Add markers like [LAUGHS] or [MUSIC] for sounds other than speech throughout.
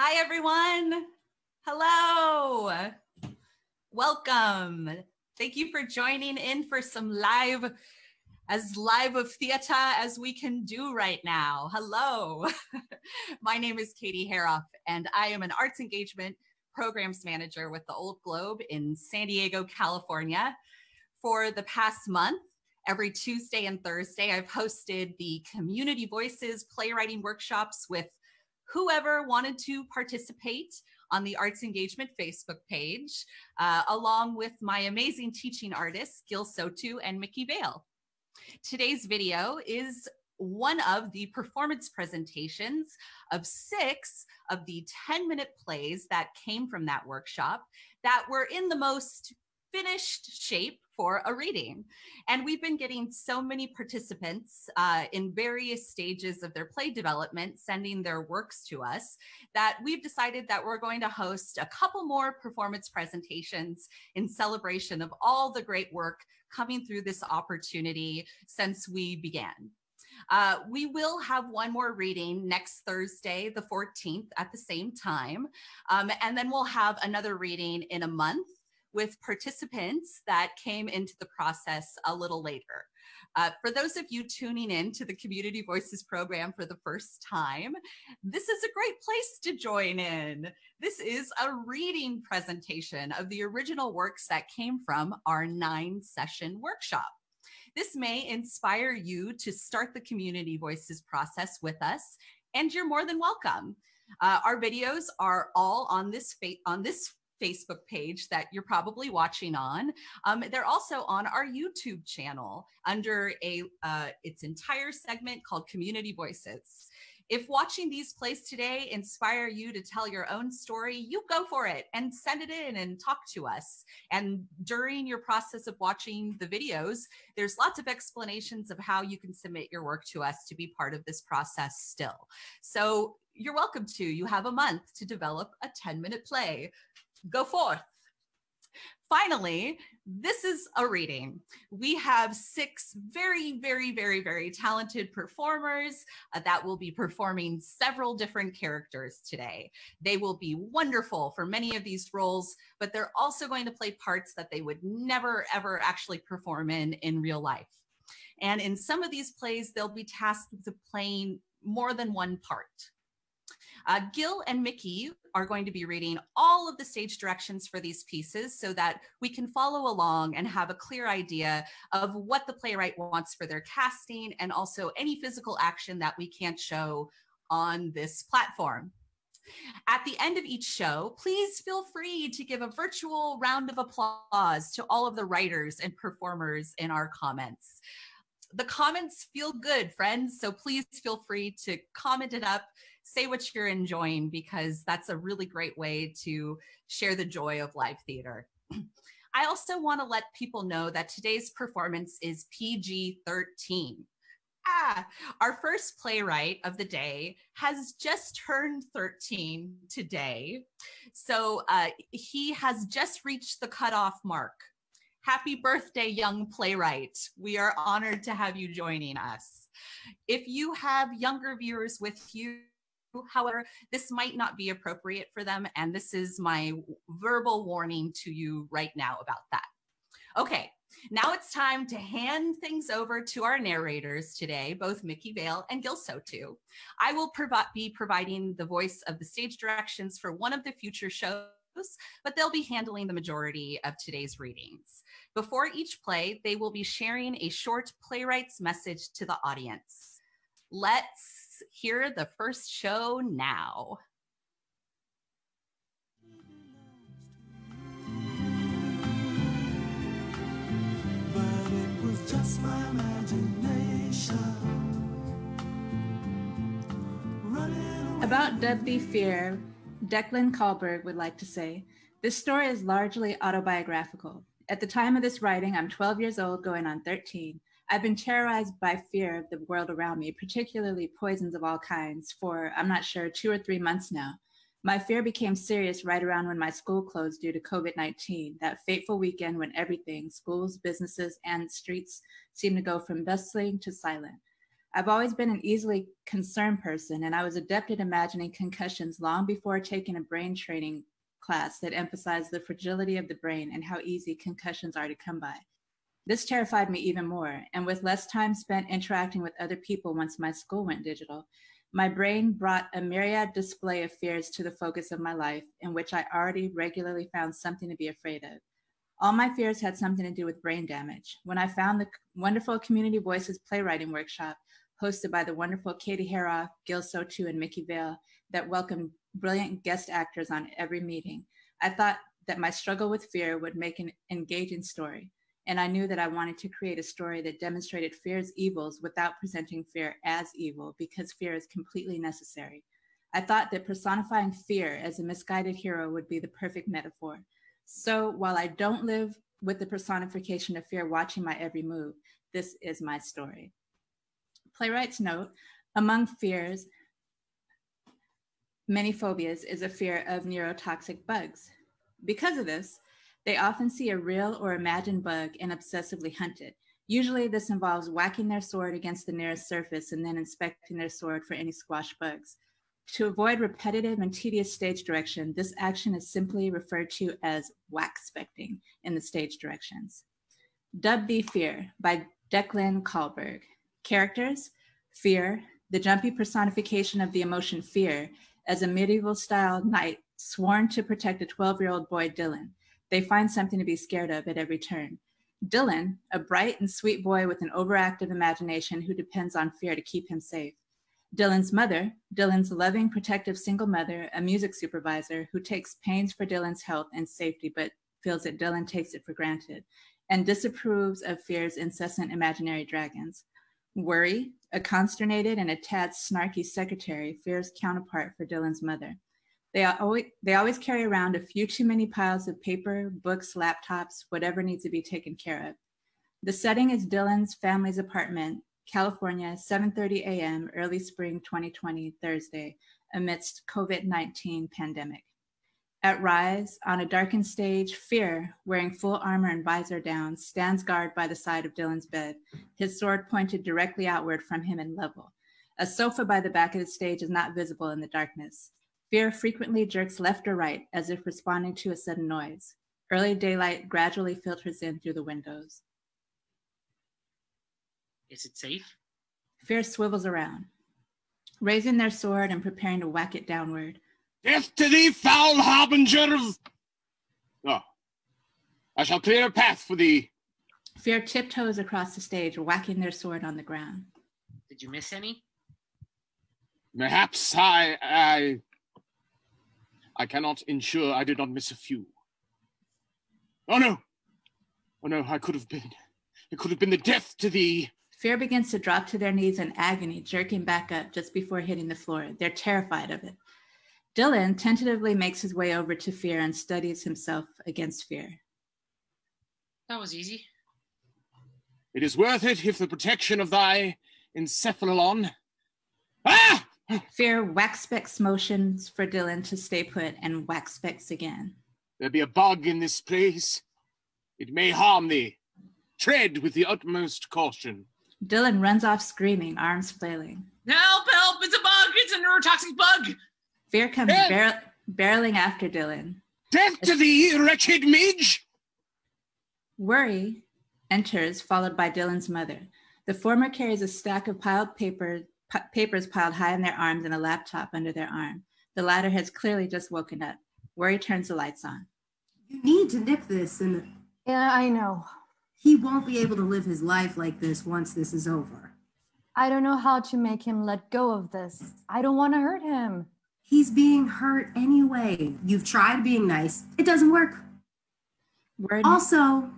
Hi, everyone. Hello. Welcome. Thank you for joining in for some live, as live of theater as we can do right now. Hello. [LAUGHS] My name is Katie Harroff, and I am an arts engagement programs manager with the Old Globe in San Diego, California. For the past month, every Tuesday and Thursday, I've hosted the Community Voices playwriting workshops with whoever wanted to participate on the Arts Engagement Facebook page, uh, along with my amazing teaching artists, Gill Sotu and Mickey Vale. Today's video is one of the performance presentations of six of the 10 minute plays that came from that workshop that were in the most finished shape for a reading. And we've been getting so many participants uh, in various stages of their play development sending their works to us that we've decided that we're going to host a couple more performance presentations in celebration of all the great work coming through this opportunity since we began. Uh, we will have one more reading next Thursday, the 14th, at the same time. Um, and then we'll have another reading in a month with participants that came into the process a little later. Uh, for those of you tuning in to the Community Voices program for the first time, this is a great place to join in. This is a reading presentation of the original works that came from our nine session workshop. This may inspire you to start the Community Voices process with us, and you're more than welcome. Uh, our videos are all on this on this Facebook page that you're probably watching on. Um, they're also on our YouTube channel under a uh, its entire segment called Community Voices. If watching these plays today inspire you to tell your own story, you go for it and send it in and talk to us. And during your process of watching the videos, there's lots of explanations of how you can submit your work to us to be part of this process still. So you're welcome to. You have a month to develop a 10 minute play go forth. Finally, this is a reading. We have six very, very, very, very talented performers uh, that will be performing several different characters today. They will be wonderful for many of these roles, but they're also going to play parts that they would never, ever actually perform in in real life. And in some of these plays, they'll be tasked with playing more than one part. Uh, Gill and Mickey are going to be reading all of the stage directions for these pieces so that we can follow along and have a clear idea of what the playwright wants for their casting and also any physical action that we can't show on this platform. At the end of each show, please feel free to give a virtual round of applause to all of the writers and performers in our comments. The comments feel good, friends, so please feel free to comment it up say what you're enjoying because that's a really great way to share the joy of live theater. [CLEARS THROAT] I also want to let people know that today's performance is PG 13. Ah, our first playwright of the day has just turned 13 today. So uh, he has just reached the cutoff mark. Happy birthday, young playwright. We are honored to have you joining us. If you have younger viewers with you, However, this might not be appropriate for them. And this is my verbal warning to you right now about that. Okay, now it's time to hand things over to our narrators today, both Mickey Vale and Gill Sotu. I will provi be providing the voice of the stage directions for one of the future shows, but they'll be handling the majority of today's readings. Before each play, they will be sharing a short playwright's message to the audience. Let's hear the first show now. About deadly fear, Declan Kahlberg would like to say, this story is largely autobiographical. At the time of this writing, I'm 12 years old, going on 13. I've been terrorized by fear of the world around me, particularly poisons of all kinds, for I'm not sure, two or three months now. My fear became serious right around when my school closed due to COVID 19, that fateful weekend when everything schools, businesses, and streets seemed to go from bustling to silent. I've always been an easily concerned person, and I was adept at imagining concussions long before taking a brain training class that emphasized the fragility of the brain and how easy concussions are to come by. This terrified me even more, and with less time spent interacting with other people once my school went digital, my brain brought a myriad display of fears to the focus of my life, in which I already regularly found something to be afraid of. All my fears had something to do with brain damage. When I found the wonderful Community Voices playwriting workshop hosted by the wonderful Katie Harroff, Gill Sotu, and Mickey Vale that welcomed brilliant guest actors on every meeting, I thought that my struggle with fear would make an engaging story. And I knew that I wanted to create a story that demonstrated fear's evils without presenting fear as evil because fear is completely necessary. I thought that personifying fear as a misguided hero would be the perfect metaphor. So while I don't live with the personification of fear watching my every move, this is my story. Playwrights note among fears, many phobias is a fear of neurotoxic bugs. Because of this, they often see a real or imagined bug and obsessively hunt it. Usually, this involves whacking their sword against the nearest surface and then inspecting their sword for any squash bugs. To avoid repetitive and tedious stage direction, this action is simply referred to as waxpecting in the stage directions. Dub the Fear by Declan Kahlberg. Characters Fear, the jumpy personification of the emotion fear, as a medieval style knight sworn to protect a 12 year old boy, Dylan. They find something to be scared of at every turn. Dylan, a bright and sweet boy with an overactive imagination who depends on fear to keep him safe. Dylan's mother, Dylan's loving, protective single mother, a music supervisor who takes pains for Dylan's health and safety, but feels that Dylan takes it for granted, and disapproves of Fear's incessant imaginary dragons. Worry, a consternated and a tad snarky secretary, Fear's counterpart for Dylan's mother. They always, they always carry around a few too many piles of paper, books, laptops, whatever needs to be taken care of. The setting is Dylan's family's apartment California, 7:30 a.m., early spring 2020, Thursday, amidst COVID-19 pandemic. At Rise, on a darkened stage, Fear, wearing full armor and visor down, stands guard by the side of Dylan's bed, his sword pointed directly outward from him and level. A sofa by the back of the stage is not visible in the darkness. Fear frequently jerks left or right as if responding to a sudden noise. Early daylight gradually filters in through the windows. Is it safe? Fear swivels around, raising their sword and preparing to whack it downward. Death to thee, foul harbingers! Oh, I shall clear a path for thee. Fear tiptoes across the stage, whacking their sword on the ground. Did you miss any? Perhaps I, I, I cannot ensure I did not miss a few. Oh no! Oh no, I could have been, it could have been the death to thee. Fear begins to drop to their knees in agony, jerking back up just before hitting the floor. They're terrified of it. Dylan tentatively makes his way over to Fear and studies himself against fear. That was easy. It is worth it if the protection of thy encephalon. Ah! [SIGHS] Fear waxpex motions for Dylan to stay put and waxpex again. There be a bug in this place. It may harm thee. Tread with the utmost caution. Dylan runs off screaming, arms flailing. Help, help, it's a bug, it's a neurotoxic bug. Fear comes Death! barrel- barreling after Dylan. Death to thee, wretched midge! Worry enters, followed by Dylan's mother. The former carries a stack of piled paper, p- papers piled high in their arms and a laptop under their arm. The latter has clearly just woken up. Worry turns the lights on. You need to nip this, and Yeah, I know. he won't be able to live his life like this once this is over. I don't know how to make him let go of this. I don't want to hurt him. He's being hurt anyway. You've tried being nice, it doesn't work. Worry, Also,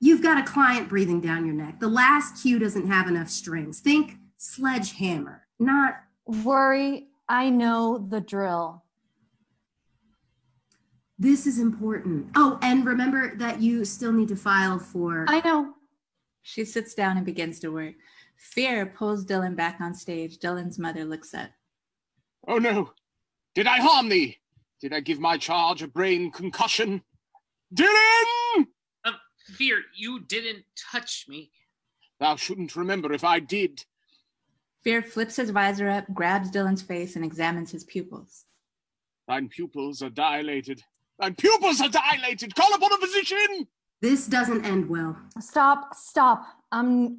you've got a client breathing down your neck. The last cue doesn't have enough strings. Think sledgehammer, not Worry, I know the drill. this is important. Oh, and remember that you still need to file for. I know. she sits down and begins to work. Fear pulls Dylan back on stage. Dylan's mother looks up. Oh no! Did I harm thee? Did I give my charge a brain concussion? Dylan! Uh, Fear, you didn't touch me. Thou shouldn't remember if I did. Fear flips his visor up, grabs Dylan's face, and examines his pupils. Thine pupils are dilated. Thine pupils are dilated. Call upon a physician. This doesn't end well. Stop, stop. I'm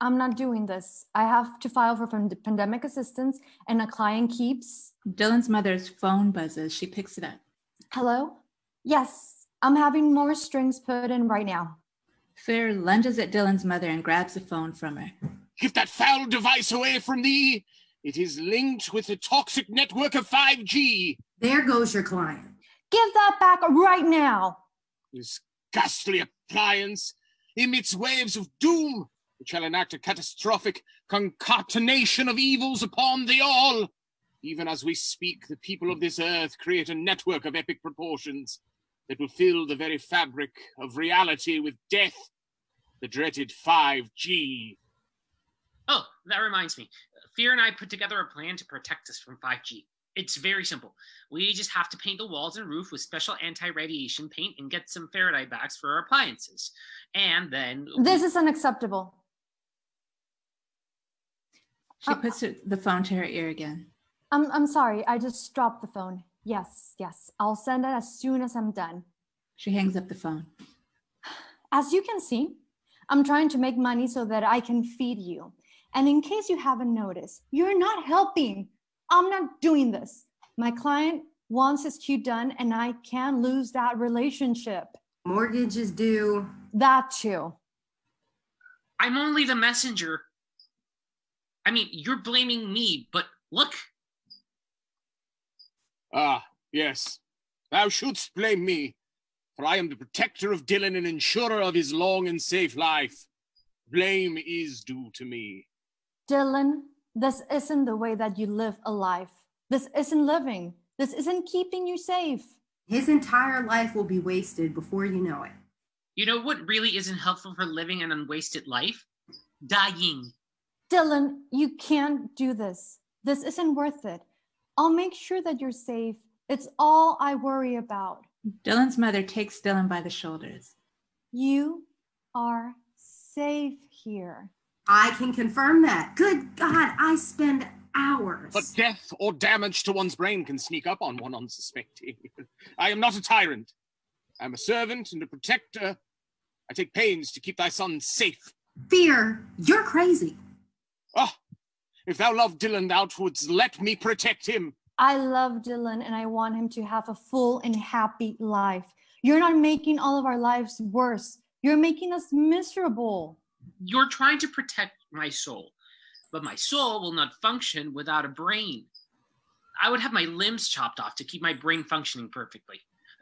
I'm not doing this. I have to file for pandemic assistance and a client keeps Dylan's mother's phone buzzes. She picks it up. Hello? Yes, I'm having more strings put in right now. Fear lunges at Dylan's mother and grabs the phone from her. Keep that foul device away from thee. It is linked with the toxic network of 5G. There goes your client. Give that back right now. This ghastly appliance emits waves of doom, which shall enact a catastrophic concatenation of evils upon thee all. Even as we speak, the people of this earth create a network of epic proportions that will fill the very fabric of reality with death. The dreaded 5G. Oh, that reminds me. Fear and I put together a plan to protect us from 5G. It's very simple. We just have to paint the walls and roof with special anti-radiation paint and get some Faraday bags for our appliances. And then This is unacceptable. She Uh, puts the phone to her ear again. I'm I'm sorry. I just dropped the phone. Yes, yes. I'll send it as soon as I'm done. She hangs up the phone. As you can see, I'm trying to make money so that I can feed you. And in case you haven't noticed, you're not helping. I'm not doing this. My client wants his cue done, and I can't lose that relationship. Mortgage is due. That too. I'm only the messenger. I mean, you're blaming me, but look, Ah, yes. Thou shouldst blame me, for I am the protector of Dylan and insurer of his long and safe life. Blame is due to me. Dylan, this isn't the way that you live a life. This isn't living. This isn't keeping you safe. His entire life will be wasted before you know it. you know what really isn't helpful for living an unwasted life? Dying. Dylan, you can't do this. This isn't worth it. I'll make sure that you're safe. It's all I worry about. Dylan's mother takes Dylan by the shoulders. You are safe here. I can confirm that. Good God, I spend hours. But death or damage to one's brain can sneak up on one [LAUGHS] unsuspecting. I am not a tyrant. I am a servant and a protector. I take pains to keep thy son safe. Fear, you're crazy. Ah, if thou love Dylan, thou wouldst let me protect him. I love Dylan and I want him to have a full and happy life. You're not making all of our lives worse. You're making us miserable. You're trying to protect my soul, but my soul will not function without a brain. I would have my limbs chopped off to keep my brain functioning perfectly.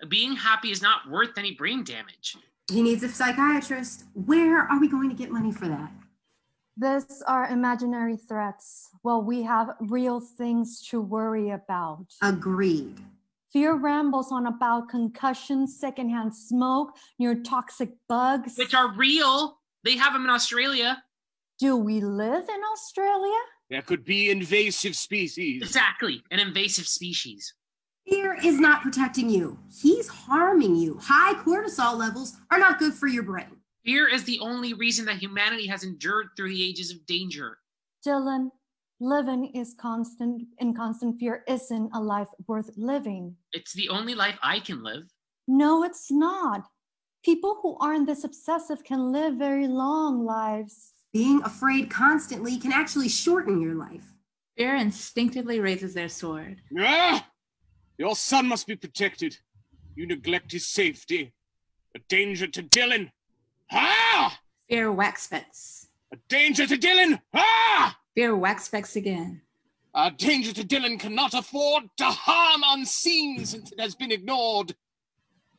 Being happy is not worth any brain damage. He needs a psychiatrist. Where are we going to get money for that? These are imaginary threats. Well, we have real things to worry about. Agreed. Fear rambles on about concussions, secondhand smoke, neurotoxic bugs. Which are real. They have them in Australia. Do we live in Australia? There could be invasive species. Exactly, an invasive species. Fear is not protecting you. He's harming you. High cortisol levels are not good for your brain. Fear is the only reason that humanity has endured through the ages of danger. Dylan, living is constant in constant fear isn't a life worth living. It's the only life I can live. No, it's not. People who aren't this obsessive can live very long lives. Being afraid constantly can actually shorten your life. Fear instinctively raises their sword. Ah! Your son must be protected. You neglect his safety. A danger to Dylan. Ah! Fear wax. A danger to Dylan. Ah! Fear wax again. A danger to Dylan cannot afford to harm unseen since it has been ignored.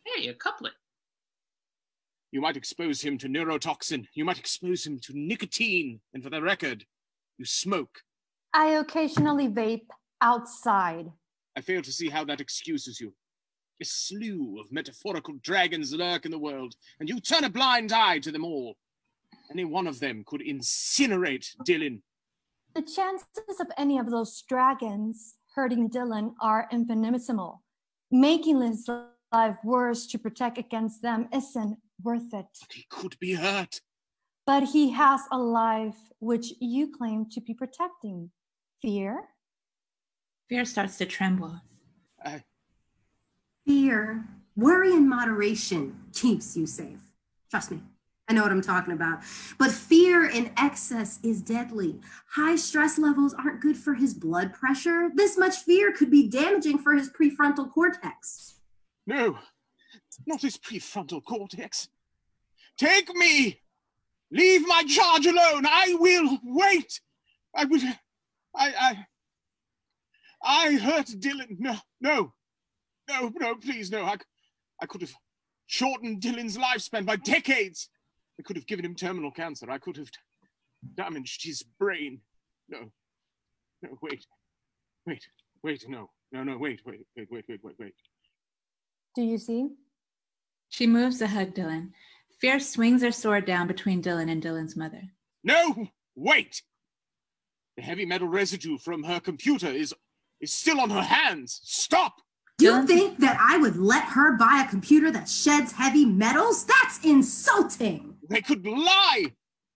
Hey, a couplet. You might expose him to neurotoxin. You might expose him to nicotine. And for the record, you smoke. I occasionally vape outside. I fail to see how that excuses you. A slew of metaphorical dragons lurk in the world, and you turn a blind eye to them all. Any one of them could incinerate Dylan. The chances of any of those dragons hurting Dylan are infinitesimal. Making his life worse to protect against them isn't worth it. He could be hurt. but he has a life which you claim to be protecting. Fear? Fear starts to tremble. I, Fear, worry in moderation keeps you safe. Trust me, I know what I'm talking about. But fear in excess is deadly. High stress levels aren't good for his blood pressure. This much fear could be damaging for his prefrontal cortex. no, not his prefrontal cortex. Take me! Leave my charge alone! I will wait! I will. I. I. I hurt Dylan. No, no, no, no, please, no. I, I could have shortened Dylan's lifespan by decades. I could have given him terminal cancer. I could have damaged his brain. No, no, wait, wait, wait, no, no, no, wait, wait, wait, wait, wait, wait, wait. Do you see? She moves to hug Dylan. Fear swings her sword down between Dylan and Dylan's mother. No, wait! The heavy metal residue from her computer is is still on her hands. Stop! You think that I would let her buy a computer that sheds heavy metals? That's insulting. They could lie.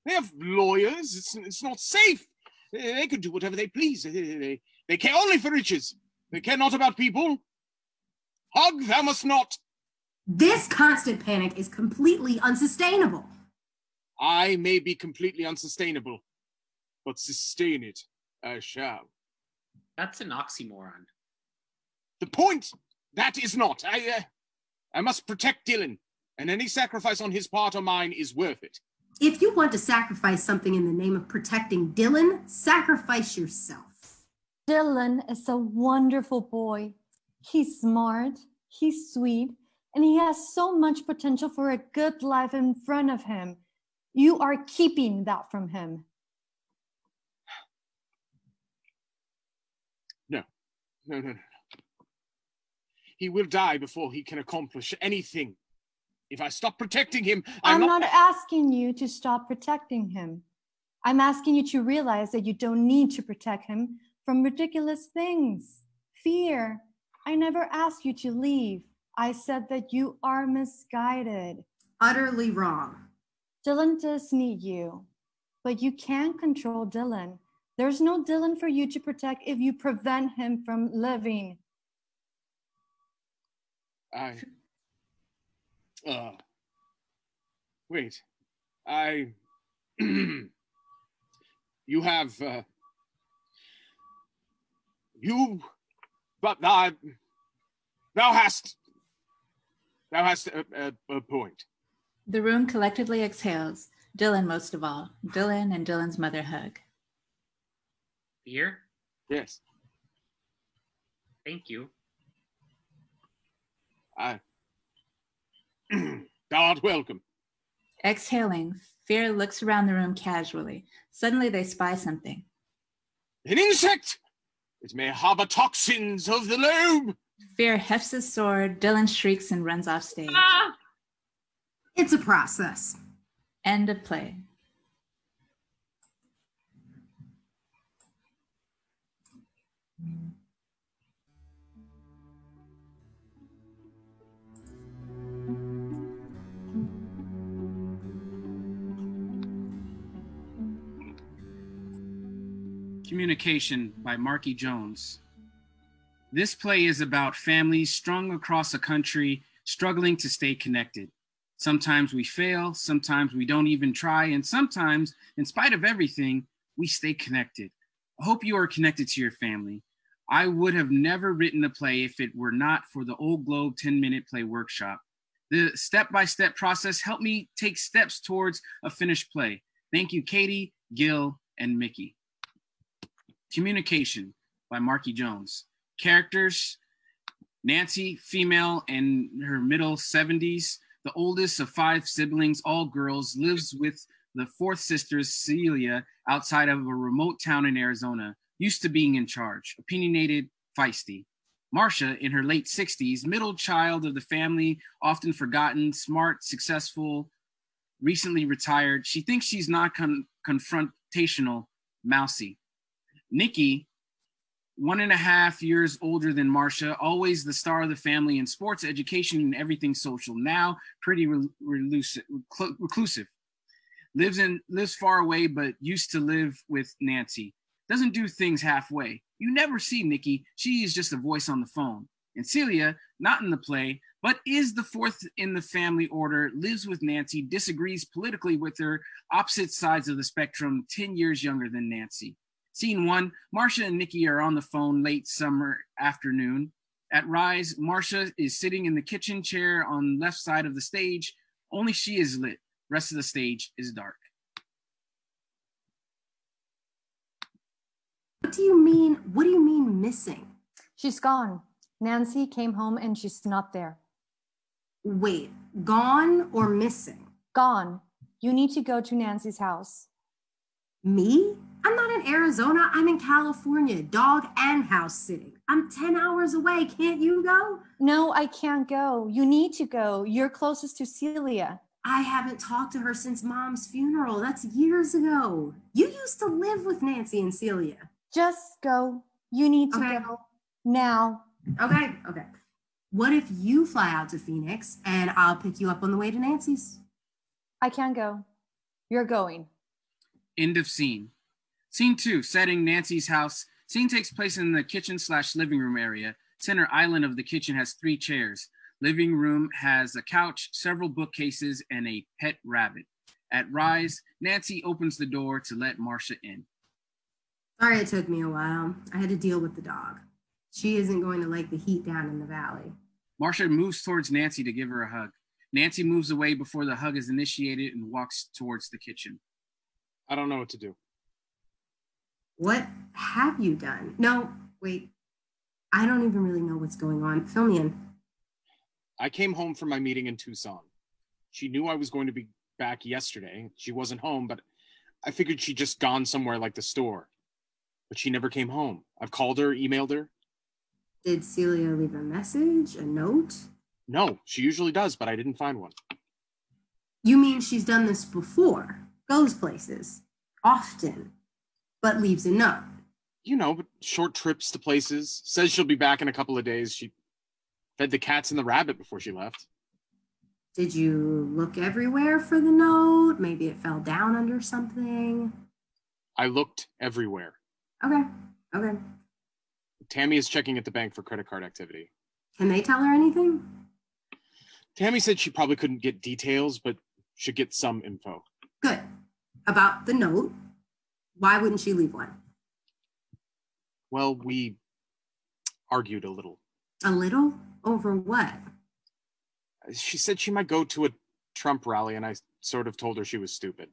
They have lawyers. It's, it's not safe. They they could do whatever they please. They, they, they- they care only for riches. They care not about people. Hug, thou must not. This constant panic is completely unsustainable. I may be completely unsustainable, but sustain it I shall. That's an oxymoron. The point that is not. I, uh, I must protect Dylan, and any sacrifice on his part or mine is worth it. If you want to sacrifice something in the name of protecting Dylan, sacrifice yourself. Dylan is a wonderful boy. He's smart, he's sweet, and he has so much potential for a good life in front of him. You are keeping that from him. No, no, no, no. He will die before he can accomplish anything. If I stop protecting him, I'm, I'm not asking you to stop protecting him. I'm asking you to realize that you don't need to protect him from ridiculous things. Fear. I never asked you to leave. I said that you are misguided. Utterly wrong. Dylan does need you, but you can't control Dylan. There's no Dylan for you to protect if you prevent him from living. I. Uh. Wait. I. [CLEARS THROAT] you have. Uh, you. But thou. Thou hast. Thou hast a, a, a point. The room collectively exhales. Dylan, most of all. Dylan and Dylan's mother hug. Fear? Yes. Thank you. I. [CLEARS THROAT] thou art welcome. Exhaling, Fear looks around the room casually. Suddenly, they spy something. An insect! It may harbor toxins of the lobe! Fear hefts his sword. Dylan shrieks and runs off stage. Ah! It's a process. End of play. Communication by Marky Jones. This play is about families strung across a country struggling to stay connected. Sometimes we fail, sometimes we don't even try, and sometimes, in spite of everything, we stay connected. I hope you are connected to your family. I would have never written a play if it were not for the Old Globe 10 minute play workshop. The step by step process helped me take steps towards a finished play. Thank you, Katie, Gill, and Mickey. Communication by Marky Jones. Characters Nancy, female, in her middle 70s, the oldest of five siblings, all girls, lives with the fourth sister, Celia, outside of a remote town in Arizona, used to being in charge, opinionated, feisty. Marcia, in her late 60s, middle child of the family, often forgotten, smart, successful, recently retired. She thinks she's not con- confrontational, mousy. Nikki, one and a half years older than Marcia, always the star of the family in sports, education, and everything social. Now, pretty re- reluci- reclusive. Lives in lives far away, but used to live with Nancy. Doesn't do things halfway. You never see Nikki. She is just a voice on the phone. And Celia, not in the play, but is the fourth in the family order, lives with Nancy, disagrees politically with her, opposite sides of the spectrum, 10 years younger than Nancy. Scene one Marcia and Nikki are on the phone late summer afternoon. At Rise, Marcia is sitting in the kitchen chair on left side of the stage. Only she is lit. Rest of the stage is dark. What do you mean? What do you mean missing? She's gone. Nancy came home and she's not there. Wait, gone or missing? Gone. You need to go to Nancy's house. Me? I'm not in Arizona. I'm in California, dog and house sitting. I'm 10 hours away. Can't you go? No, I can't go. You need to go. You're closest to Celia. I haven't talked to her since mom's funeral. That's years ago. You used to live with Nancy and Celia. Just go. You need to Okay. go now. Okay, okay. What if you fly out to Phoenix and I'll pick you up on the way to Nancy's? I can't go. You're going. End of scene. Scene two, setting Nancy's house. Scene takes place in the kitchen slash living room area. Center island of the kitchen has three chairs. Living room has a couch, several bookcases, and a pet rabbit. At Rise, Nancy opens the door to let Marcia in. Sorry it took me a while. I had to deal with the dog. She isn't going to like the heat down in the valley. Marcia moves towards Nancy to give her a hug. Nancy moves away before the hug is initiated and walks towards the kitchen. I don't know what to do. What have you done? No, wait. I don't even really know what's going on. Fill me in. I came home from my meeting in Tucson. She knew I was going to be back yesterday. She wasn't home, but I figured she'd just gone somewhere like the store. But she never came home. I've called her, emailed her. Did Celia leave a message, a note? No, she usually does, but I didn't find one. You mean she's done this before? Goes places, often, but leaves a note. You know, short trips to places. Says she'll be back in a couple of days. She fed the cats and the rabbit before she left. Did you look everywhere for the note? Maybe it fell down under something. I looked everywhere. Okay, okay. Tammy is checking at the bank for credit card activity. Can they tell her anything? Tammy said she probably couldn't get details, but should get some info. Good. About the note, why wouldn't she leave one? Well, we argued a little. A little? Over what? She said she might go to a Trump rally, and I sort of told her she was stupid.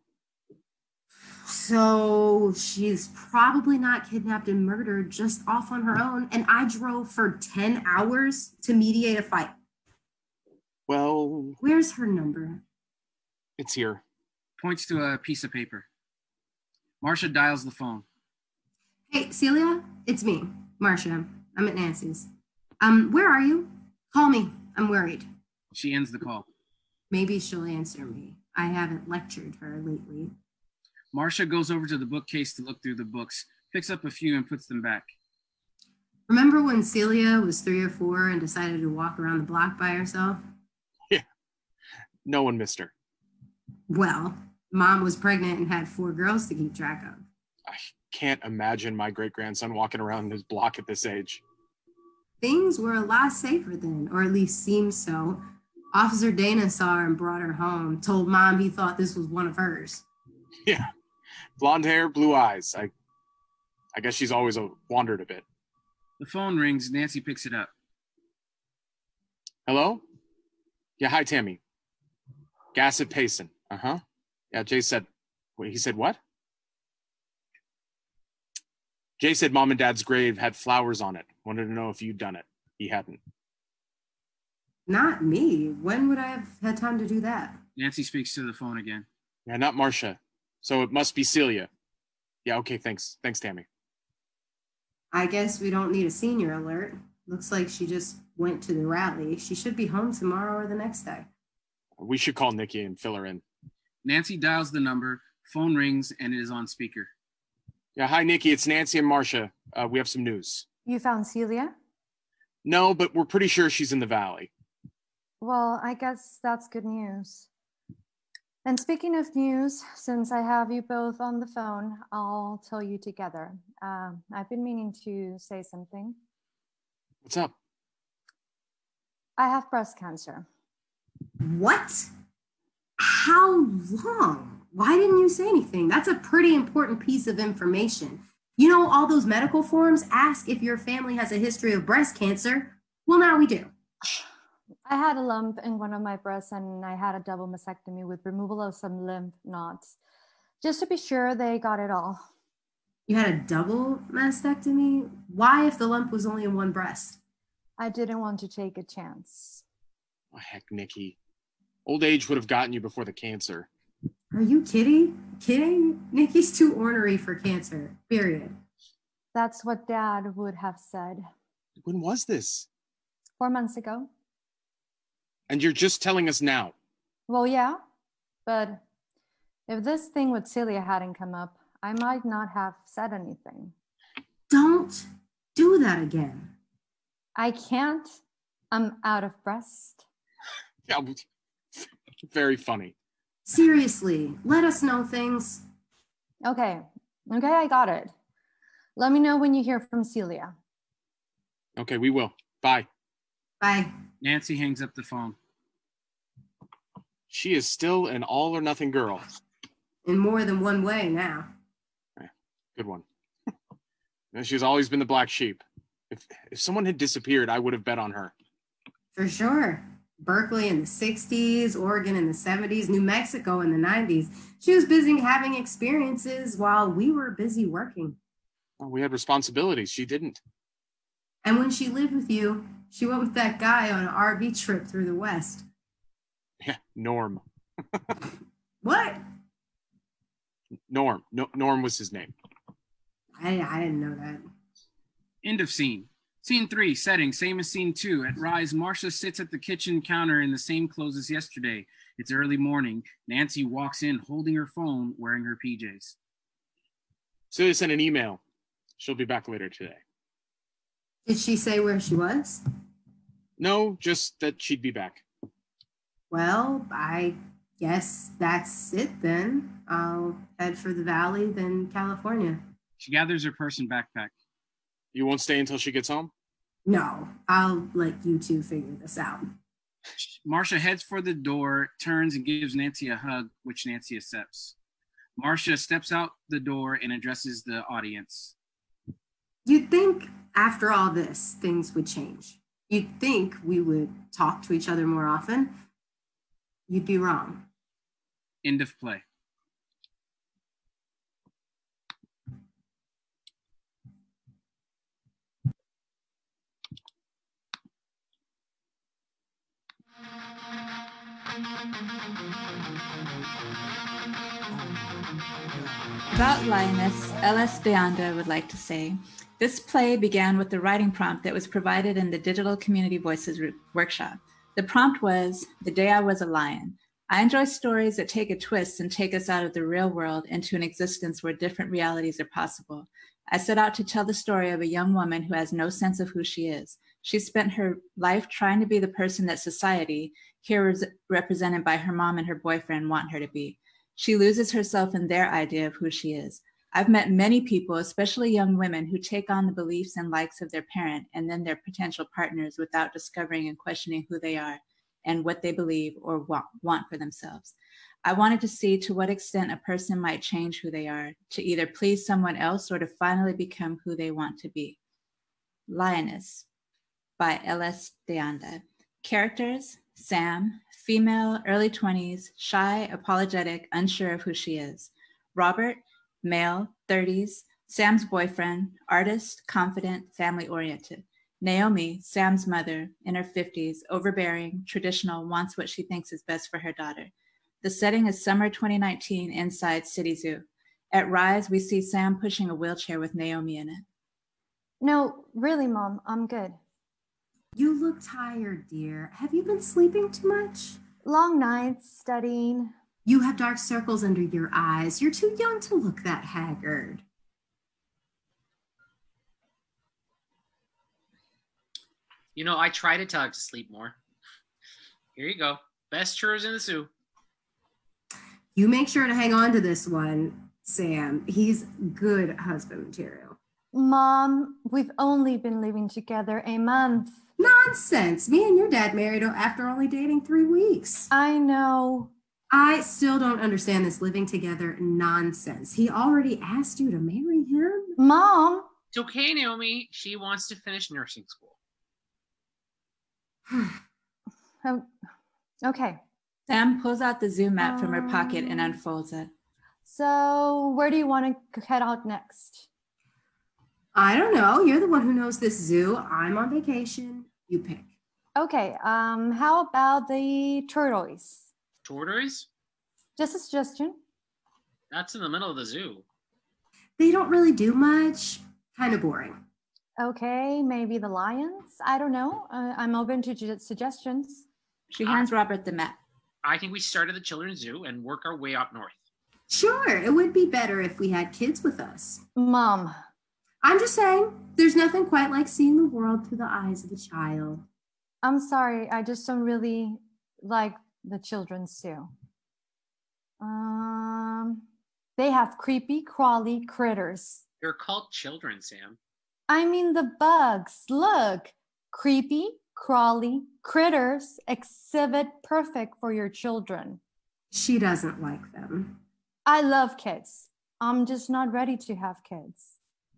So she's probably not kidnapped and murdered just off on her own. And I drove for 10 hours to mediate a fight. Well, Where's her number? it's here. Points to a piece of paper. Marcia dials the phone. Hey, Celia, it's me, Marcia. I'm at Nancy's. Um, where are you? Call me. I'm worried. She ends the call. Maybe she'll answer me. I haven't lectured her lately. Marcia goes over to the bookcase to look through the books, picks up a few and puts them back. Remember when Celia was three or four and decided to walk around the block by herself? Yeah. No one missed her. Well, mom was pregnant and had four girls to keep track of. I can't imagine my great grandson walking around his block at this age. Things were a lot safer then, or at least seemed so. Officer Dana saw her and brought her home, told mom he thought this was one of hers. Yeah. Blonde hair, blue eyes. I I guess she's always a, wandered a bit. The phone rings. Nancy picks it up. Hello? Yeah, hi, Tammy. Gas at Payson. Uh huh. Yeah, Jay said, wait, he said what? Jay said mom and dad's grave had flowers on it. Wanted to know if you'd done it. He hadn't. Not me. When would I have had time to do that? Nancy speaks to the phone again. Yeah, not Marcia. So it must be Celia. Yeah, okay, thanks. Thanks, Tammy. I guess we don't need a senior alert. Looks like she just went to the rally. She should be home tomorrow or the next day. We should call Nikki and fill her in. Nancy dials the number. Phone rings and it is on speaker. Yeah, hi, Nikki. It's Nancy and Marcia. Uh, we have some news. You found Celia? No, but we're pretty sure she's in the valley. Well, I guess that's good news. And speaking of news, since I have you both on the phone, I'll tell you together. Um, I've been meaning to say something. What's up? I have breast cancer. What? How long? Why didn't you say anything? That's a pretty important piece of information. You know, all those medical forms ask if your family has a history of breast cancer. Well, now we do. I had a lump in one of my breasts and I had a double mastectomy with removal of some lymph nodes. Just to be sure they got it all. You had a double mastectomy? Why, if the lump was only in one breast? I didn't want to take a chance. Oh, heck, Nikki. Old age would have gotten you before the cancer. Are you kidding? Kidding? Nikki's too ornery for cancer, period. That's what dad would have said. When was this? Four months ago. And you're just telling us now. Well, yeah, but if this thing with Celia hadn't come up, I might not have said anything. Don't do that again. I can't. I'm out of breast. Yeah, very funny. Seriously, let us know things. Okay, okay, I got it. Let me know when you hear from Celia. Okay, we will. Bye. Bye. Nancy hangs up the phone. She is still an all or nothing girl. In more than one way now. Good one. [LAUGHS] She's always been the black sheep. If if someone had disappeared, I would have bet on her. For sure. Berkeley in the 60s, Oregon in the 70s, New Mexico in the 90s. She was busy having experiences while we were busy working. Well, we had responsibilities. She didn't. And when she lived with you, she went with that guy on an RV trip through the West. Yeah, Norm. [LAUGHS] What? Norm. No, Norm was his name. I, I didn't know that. End of scene. Scene three, setting, same as scene two. At Rise, Marcia sits at the kitchen counter in the same clothes as yesterday. It's early morning. Nancy walks in holding her phone, wearing her PJs. Celia sent an email. She'll be back later today. Did she say where she was? No, just that she'd be back. Well, I guess that's it then. I'll head for the valley, then California. She gathers her purse and backpack. You won't stay until she gets home? No, I'll let you two figure this out. Marcia heads for the door, turns and gives Nancy a hug, which Nancy accepts. Marcia steps out the door and addresses the audience. You'd think after all this, things would change. You'd think we would talk to each other more often. You'd be wrong. End of play. About Lioness, L.S. Deanda would like to say this play began with the writing prompt that was provided in the Digital Community Voices workshop. The prompt was The Day I Was a Lion. I enjoy stories that take a twist and take us out of the real world into an existence where different realities are possible. I set out to tell the story of a young woman who has no sense of who she is. She spent her life trying to be the person that society, here represented by her mom and her boyfriend, want her to be. She loses herself in their idea of who she is. I've met many people, especially young women, who take on the beliefs and likes of their parent and then their potential partners without discovering and questioning who they are and what they believe or want, want for themselves. I wanted to see to what extent a person might change who they are to either please someone else or to finally become who they want to be. Lioness by L.S. Deanda. Characters Sam, female, early 20s, shy, apologetic, unsure of who she is. Robert, male, 30s, Sam's boyfriend, artist, confident, family oriented. Naomi, Sam's mother, in her 50s, overbearing, traditional, wants what she thinks is best for her daughter. The setting is summer 2019 inside City Zoo. At Rise, we see Sam pushing a wheelchair with Naomi in it. No, really, Mom, I'm good. You look tired, dear. Have you been sleeping too much? Long nights studying. You have dark circles under your eyes. You're too young to look that haggard. You know, I try to tell her to sleep more. Here you go. Best churros in the zoo. You make sure to hang on to this one, Sam. He's good husband material. Mom, we've only been living together a month. Nonsense. Me and your dad married after only dating three weeks. I know. I still don't understand this living together nonsense. He already asked you to marry him. Mom, It's okay, Naomi. She wants to finish nursing school. [SIGHS] oh, okay. Sam pulls out the zoo map from her pocket and Um, unfolds it. So, where do you want to head out next? I don't know. You're the one who knows this zoo. I'm on vacation. You pick. Okay, um, how about the tortoise? Tortoise? Just a suggestion. That's in the middle of the zoo. They don't really do much. Kind of boring. Okay, maybe the lions. I don't know. Uh, I'm open to ju- suggestions. She hands Robert the map. I think we start at the children's zoo and work our way up north. Sure, it would be better if we had kids with us. Mom, I'm just saying, there's nothing quite like seeing the world through the eyes of a child. I'm sorry. I just don't really like the children's zoo. Um, they have creepy, crawly critters. They're called children, Sam. I mean the bugs. Look, creepy, crawly critters exhibit perfect for your children. She doesn't like them. I love kids. I'm just not ready to have kids.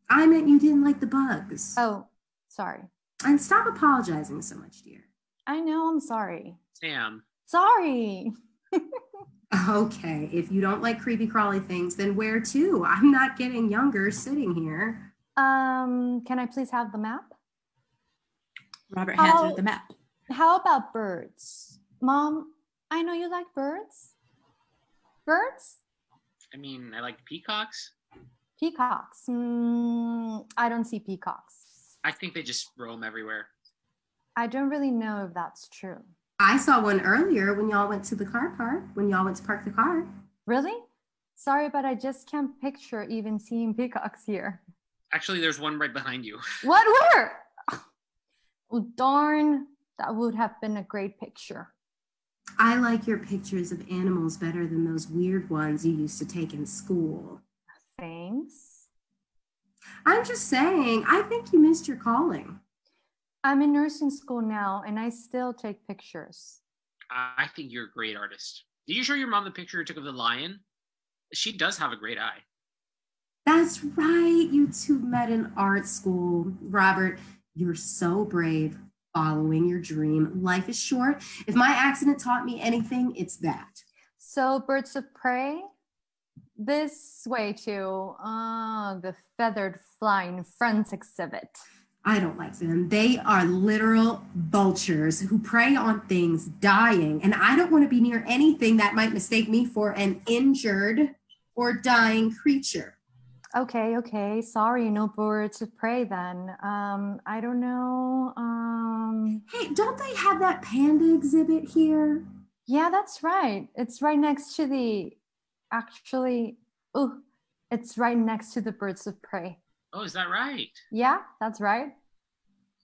I meant you didn't like the bugs. Oh, sorry. And stop apologizing so much, dear. I know I'm sorry. Sam, Sorry. [LAUGHS] Okay, if you don't like creepy crawly things, then where to? I'm not getting younger sitting here. Um, can I please have the map? Robert hands her the map. How about birds? Mom, I know you like birds. Birds? I mean, I like peacocks. Peacocks. Mm, I don't see peacocks. I think they just roam everywhere. I don't really know if that's true. I saw one earlier when y'all went to the car park, when y'all went to park the car. Really? Sorry, but I just can't picture even seeing peacocks here. Actually, there's one right behind you. [LAUGHS] What? Where? Oh, darn. That would have been a great picture. I like your pictures of animals better than those weird ones you used to take in school. Thanks. I'm just saying, I think you missed your calling. I'm in nursing school now and I still take pictures. I think you're a great artist. Did you show your mom the picture you took of the lion? She does have a great eye. That's right. You two met in art school. Robert, you're so brave following your dream. Life is short. If my accident taught me anything, it's that. So, birds of prey, this way to uh, the feathered flying friends exhibit. I don't like them. They are literal vultures who prey on things dying. And I don't want to be near anything that might mistake me for an injured or dying creature. Okay, okay. Sorry, no birds of prey then. Um, I don't know. Um, Hey, don't they have that panda exhibit here? yeah, that's right. It's right next to the, actually, oh, it's right next to the birds of prey. Oh, is that right? Yeah, that's right.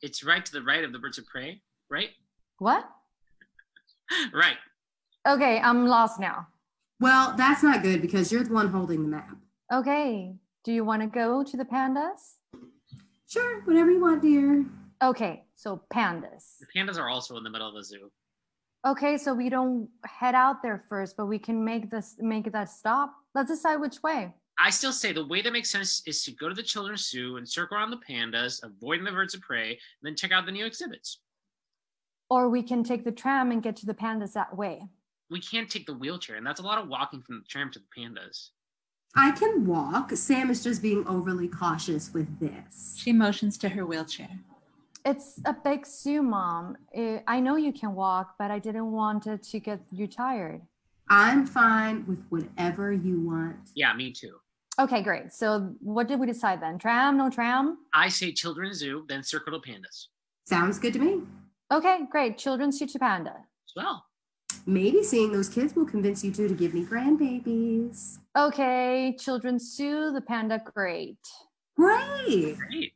It's right to the right of the birds of prey, right? What? [LAUGHS] right. Okay, I'm lost now. Well, that's not good because you're the one holding the map. Okay, do you want to go to the pandas? Sure, whatever you want, dear. Okay, so pandas. The pandas are also in the middle of the zoo. Okay, so we don't head out there first, but we can make this make that stop. Let's decide which way. I still say the way that makes sense is to go to the children's zoo and circle around the pandas, avoiding the birds of prey, and then check out the new exhibits. Or we can take the tram and get to the pandas that way. We can't take the wheelchair, and that's a lot of walking from the tram to the pandas. I can walk. Sam is just being overly cautious with this. She motions to her wheelchair. It's a big zoo, mom. Eh, I know you can walk, but I didn't want it to get you tired. I'm fine with whatever you want. Yeah, me too. Okay, great. So what did we decide then? Tram, no tram? I say children's zoo, then circle to pandas. Sounds good to me. Okay, great. Children's zoo to panda. As well. Maybe seeing those kids will convince you two to give me grandbabies. Okay, children's zoo, the panda, great. Great. Great.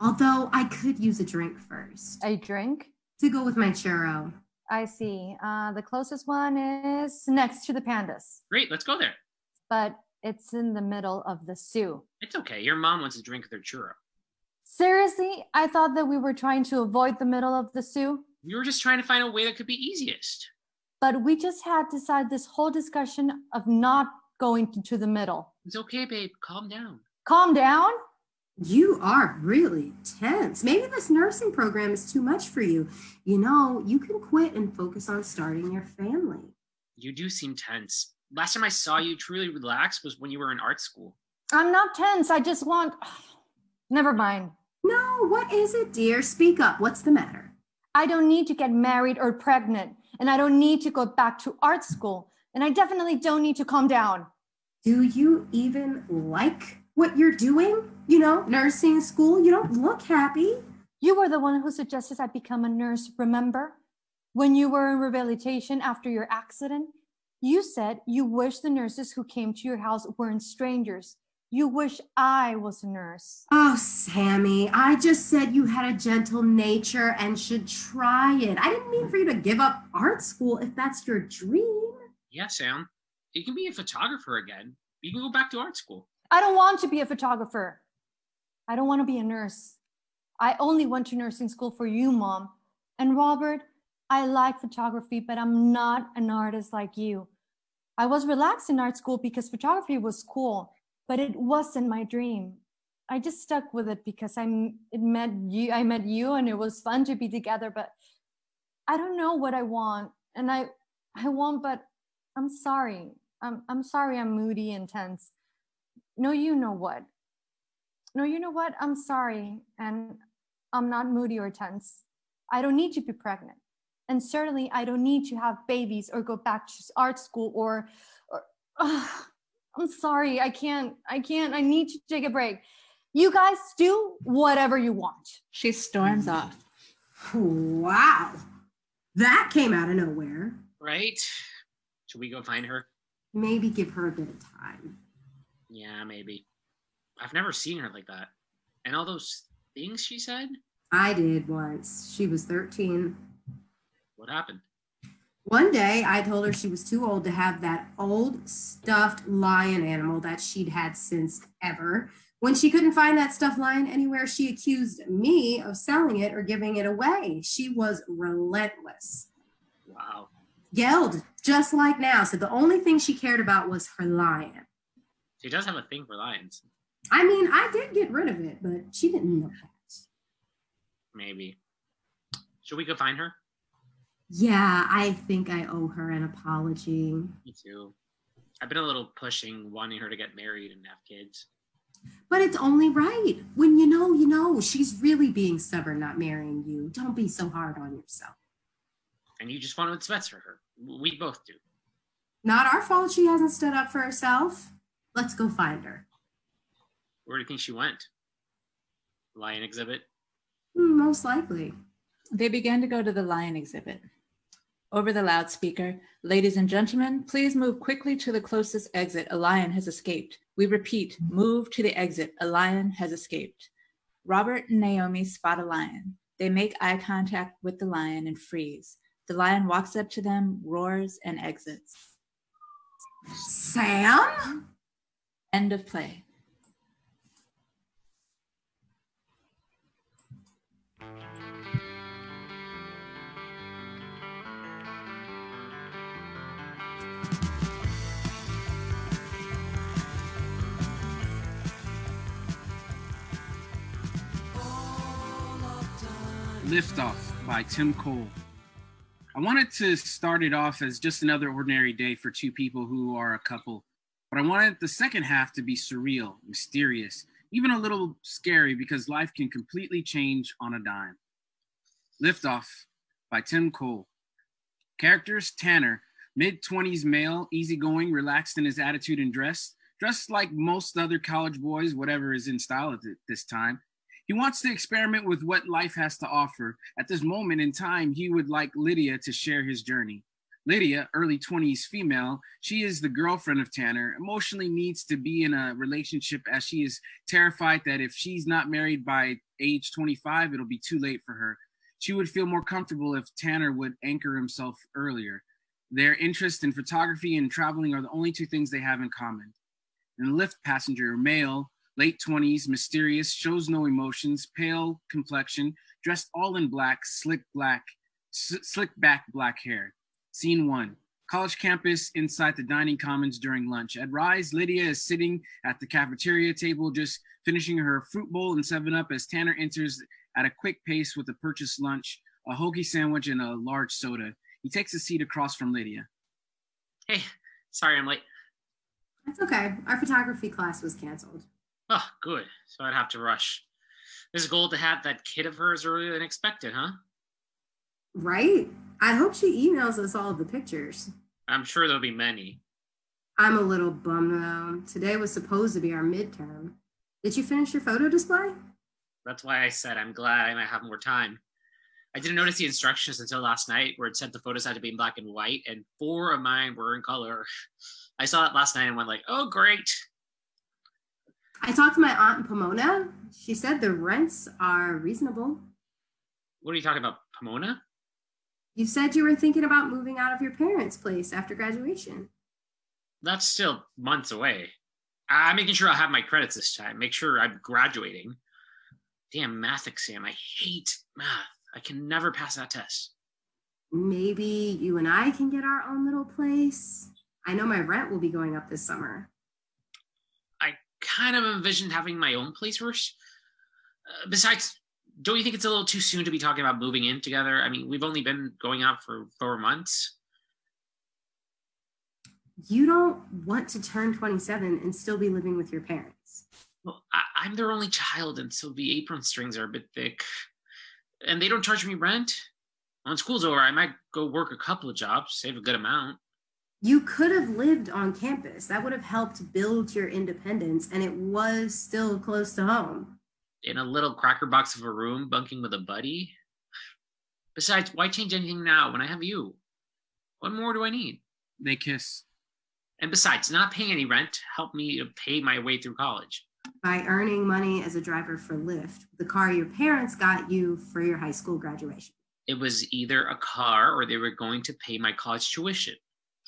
Although I could use a drink first A drink? to go with my churro. I see. Uh, the closest one is next to the pandas, Great, let's go there. but it's in the middle of the zoo. It's okay. Your mom wants to drink their churro. Seriously, I thought that we were trying to avoid the middle of the zoo, We were just trying to find a way that could be easiest. but we just had to decided this whole discussion of not going to, to the middle. It's okay, babe. Calm down. Calm down. You are really tense. Maybe this nursing program is too much for you. You know, you can quit and focus on starting your family. You do seem tense. Last time I saw you truly relaxed was when you were in art school. I'm not tense. I just want. [SIGHS] Never mind. No, what is it, dear? Speak up. What's the matter? I don't need to get married or pregnant, and I don't need to go back to art school, and I definitely don't need to calm down. Do you even like what you're doing? You know, nursing school, you don't look happy. You were the one who suggested I become a nurse, remember? When you were in rehabilitation after your accident, you said you wish the nurses who came to your house weren't strangers. You wish I was a nurse. Oh, Sammy, I just said you had a gentle nature and should try it. I didn't mean for you to give up art school if that's your dream. Yeah, Sam. You can be a photographer again. You can go back to art school. I don't want to be a photographer. I don't want to be a nurse. I only went to nursing school for you, Mom. And Robert, I like photography, but I'm not an artist like you. I was relaxed in art school because photography was cool, but it wasn't my dream. I just stuck with it because it met you I met you and it was fun to be together, but I don't know what I want. And I I want, but I'm sorry. I'm I'm sorry I'm moody and tense. No, you know what. No, you know what? I'm sorry. And I'm not moody or tense. I don't need to be pregnant. And certainly I don't need to have babies or go back to art school or, or [SIGHS] Ugh, I'm sorry. I can't. I can't. I need to take a break. You guys do whatever you want. She storms off. Wow. That came out of nowhere. Right? Should we go find her? Maybe give her a bit of time. Yeah, maybe. I've never seen her like that. And all those things she said? I did once. She was 13. What happened? One day, I told her she was too old to have that old stuffed lion animal that she'd had since ever. When she couldn't find that stuffed lion anywhere, she accused me of selling it or giving it away. She was relentless. Wow. Yelled just like now, said the only thing she cared about was her lion. She does have a thing for lions. I mean, I did get rid of it, but she didn't know that. Maybe. Should we go find her? Yeah, I think I owe her an apology. Me too. I've been a little pushing, wanting her to get married and have kids. But it's only right. When you know, you know, she's really being stubborn not marrying you. Don't be so hard on yourself. And you just want what's best for her. We both do. Not our fault she hasn't stood up for herself. Let's go find her. Where do you think she went? Lion exhibit? Hmm, Most likely. They began to go to the lion exhibit. Over the loudspeaker, ladies and gentlemen, please move quickly to the closest exit. A lion has escaped. We repeat, move to the exit. A lion has escaped. Robert and Naomi spot a lion. They make eye contact with the lion and freeze. The lion walks up to them, roars, and exits. Sam? End of play. Liftoff by Tim Cole. I wanted to start it off as just another ordinary day for two people who are a couple, but I wanted the second half to be surreal, mysterious, even a little scary because life can completely change on a dime. Liftoff by Tim Cole. Characters Tanner, mid 20s male, easygoing, relaxed in his attitude and dress, dressed like most other college boys, whatever is in style at this time. He wants to experiment with what life has to offer. At this moment in time, he would like Lydia to share his journey. Lydia, early 20s female, she is the girlfriend of Tanner, emotionally needs to be in a relationship as she is terrified that if she's not married by age 25, it'll be too late for her. She would feel more comfortable if Tanner would anchor himself earlier. Their interest in photography and traveling are the only two things they have in common. And the lift passenger, male, late 20s, mysterious, shows no emotions, pale complexion, dressed all in black, slick black, slick back black hair. Scene one. College campus inside the dining commons during lunch. At Rise, Lydia is sitting at the cafeteria table, just finishing her fruit bowl and 7 Up as Tanner enters at a quick pace with a purchased lunch, a hoagie sandwich, and a large soda. He takes a seat across from Lydia. Hey, sorry I'm late. That's okay. Our photography class was canceled. Oh, good. So I'd have to rush. This goal to have that kid of hers earlier than expected, huh? Right? I hope she emails us all of the pictures. I'm sure there'll be many. I'm a little bummed though. Today was supposed to be our midterm. Did you finish your photo display? That's why I said I'm glad I might have more time. I didn't notice the instructions until last night where it said the photos had to be in black and white, and four of mine were in color. I saw it last night and went like, oh great. I talked to my aunt in Pomona. She said the rents are reasonable. What are you talking about? Pomona? You said you were thinking about moving out of your parents' place after graduation. That's still months away. I'm making sure I'll have my credits this time. Make sure I'm graduating. Damn math exam. I hate math. I can never pass that test. Maybe you and I can get our own little place. I know my rent will be going up this summer. I kind of envisioned having my own place first. Uh, besides, don't you think it's a little too soon to be talking about moving in together? I mean, we've only been going out for four months. You don't want to turn 27 and still be living with your parents. Well, I, I'm their only child, and so the apron strings are a bit thick. And they don't charge me rent. When school's over, I might go work a couple of jobs, save a good amount. You could have lived on campus. That would have helped build your independence, and it was still close to home. In a little cracker box of a room, bunking with a buddy. Besides, why change anything now when I have you? What more do I need? They kiss. And besides, not paying any rent helped me to pay my way through college. By earning money as a driver for Lyft, the car your parents got you for your high school graduation. It was either a car or they were going to pay my college tuition.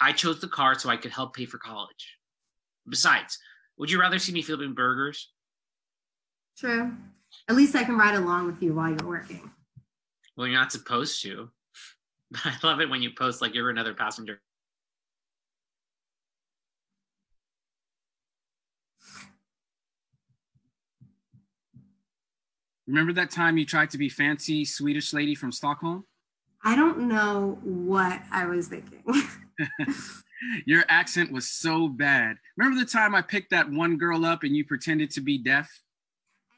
I chose the car so I could help pay for college. Besides, would you rather see me flipping burgers? True. At least I can ride along with you while you're working. Well, you're not supposed to. But [LAUGHS] I love it when you post like you're another passenger. Remember that time you tried to be fancy Swedish lady from Stockholm? I don't know what I was thinking. [LAUGHS] [LAUGHS] Your accent was so bad. Remember the time I picked that one girl up and you pretended to be deaf?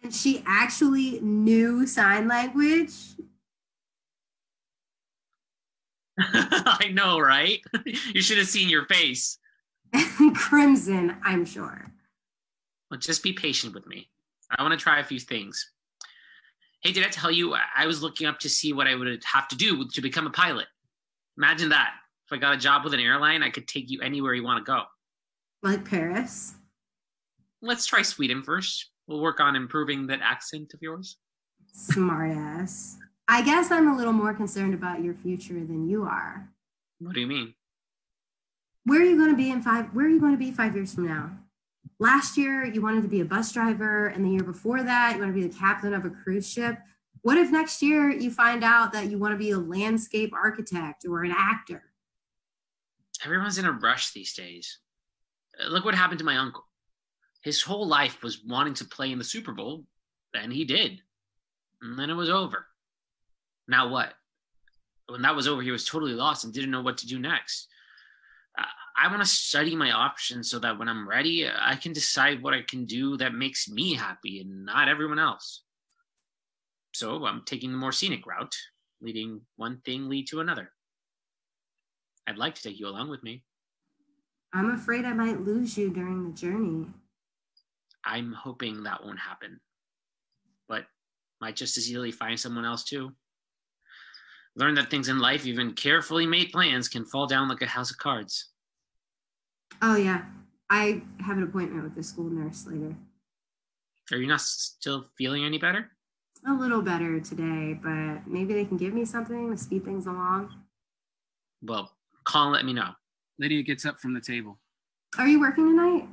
And she actually knew sign language. [LAUGHS] I know, right? [LAUGHS] you should have seen your face. [LAUGHS] Crimson, I'm sure. Well, just be patient with me. I want to try a few things. Hey, did I tell you I- I was looking up to see what I would have to do to become a pilot? Imagine that. If I got a job with an airline, I could take you anywhere you want to go. Like Paris. Let's try Sweden first. We'll work on improving that accent of yours. Smartass. I guess I'm a little more concerned about your future than you are. What do you mean? Where are you going to be in five? Where are you going to be five years from now? Last year, you wanted to be a bus driver, and the year before that, you want to be the captain of a cruise ship. What if next year you find out that you want to be a landscape architect or an actor? Everyone's in a rush these days. Look what happened to my uncle. His whole life was wanting to play in the Super Bowl, and he did. And then it was over. Now what? When that was over, he was totally lost and didn't know what to do next. Uh, I want to study my options so that when I'm ready, I can decide what I can do that makes me happy and not everyone else. So I'm taking the more scenic route, leading one thing lead to another. I'd like to take you along with me. I'm afraid I might lose you during the journey. I'm hoping that won't happen. But might just as easily find someone else too. Learn that things in life, even carefully made plans, can fall down like a house of cards. Oh, yeah. I have an appointment with the school nurse later. Are you not still feeling any better? A little better today, but maybe they can give me something to speed things along. Well, call and let me know. Lydia gets up from the table. Are you working tonight?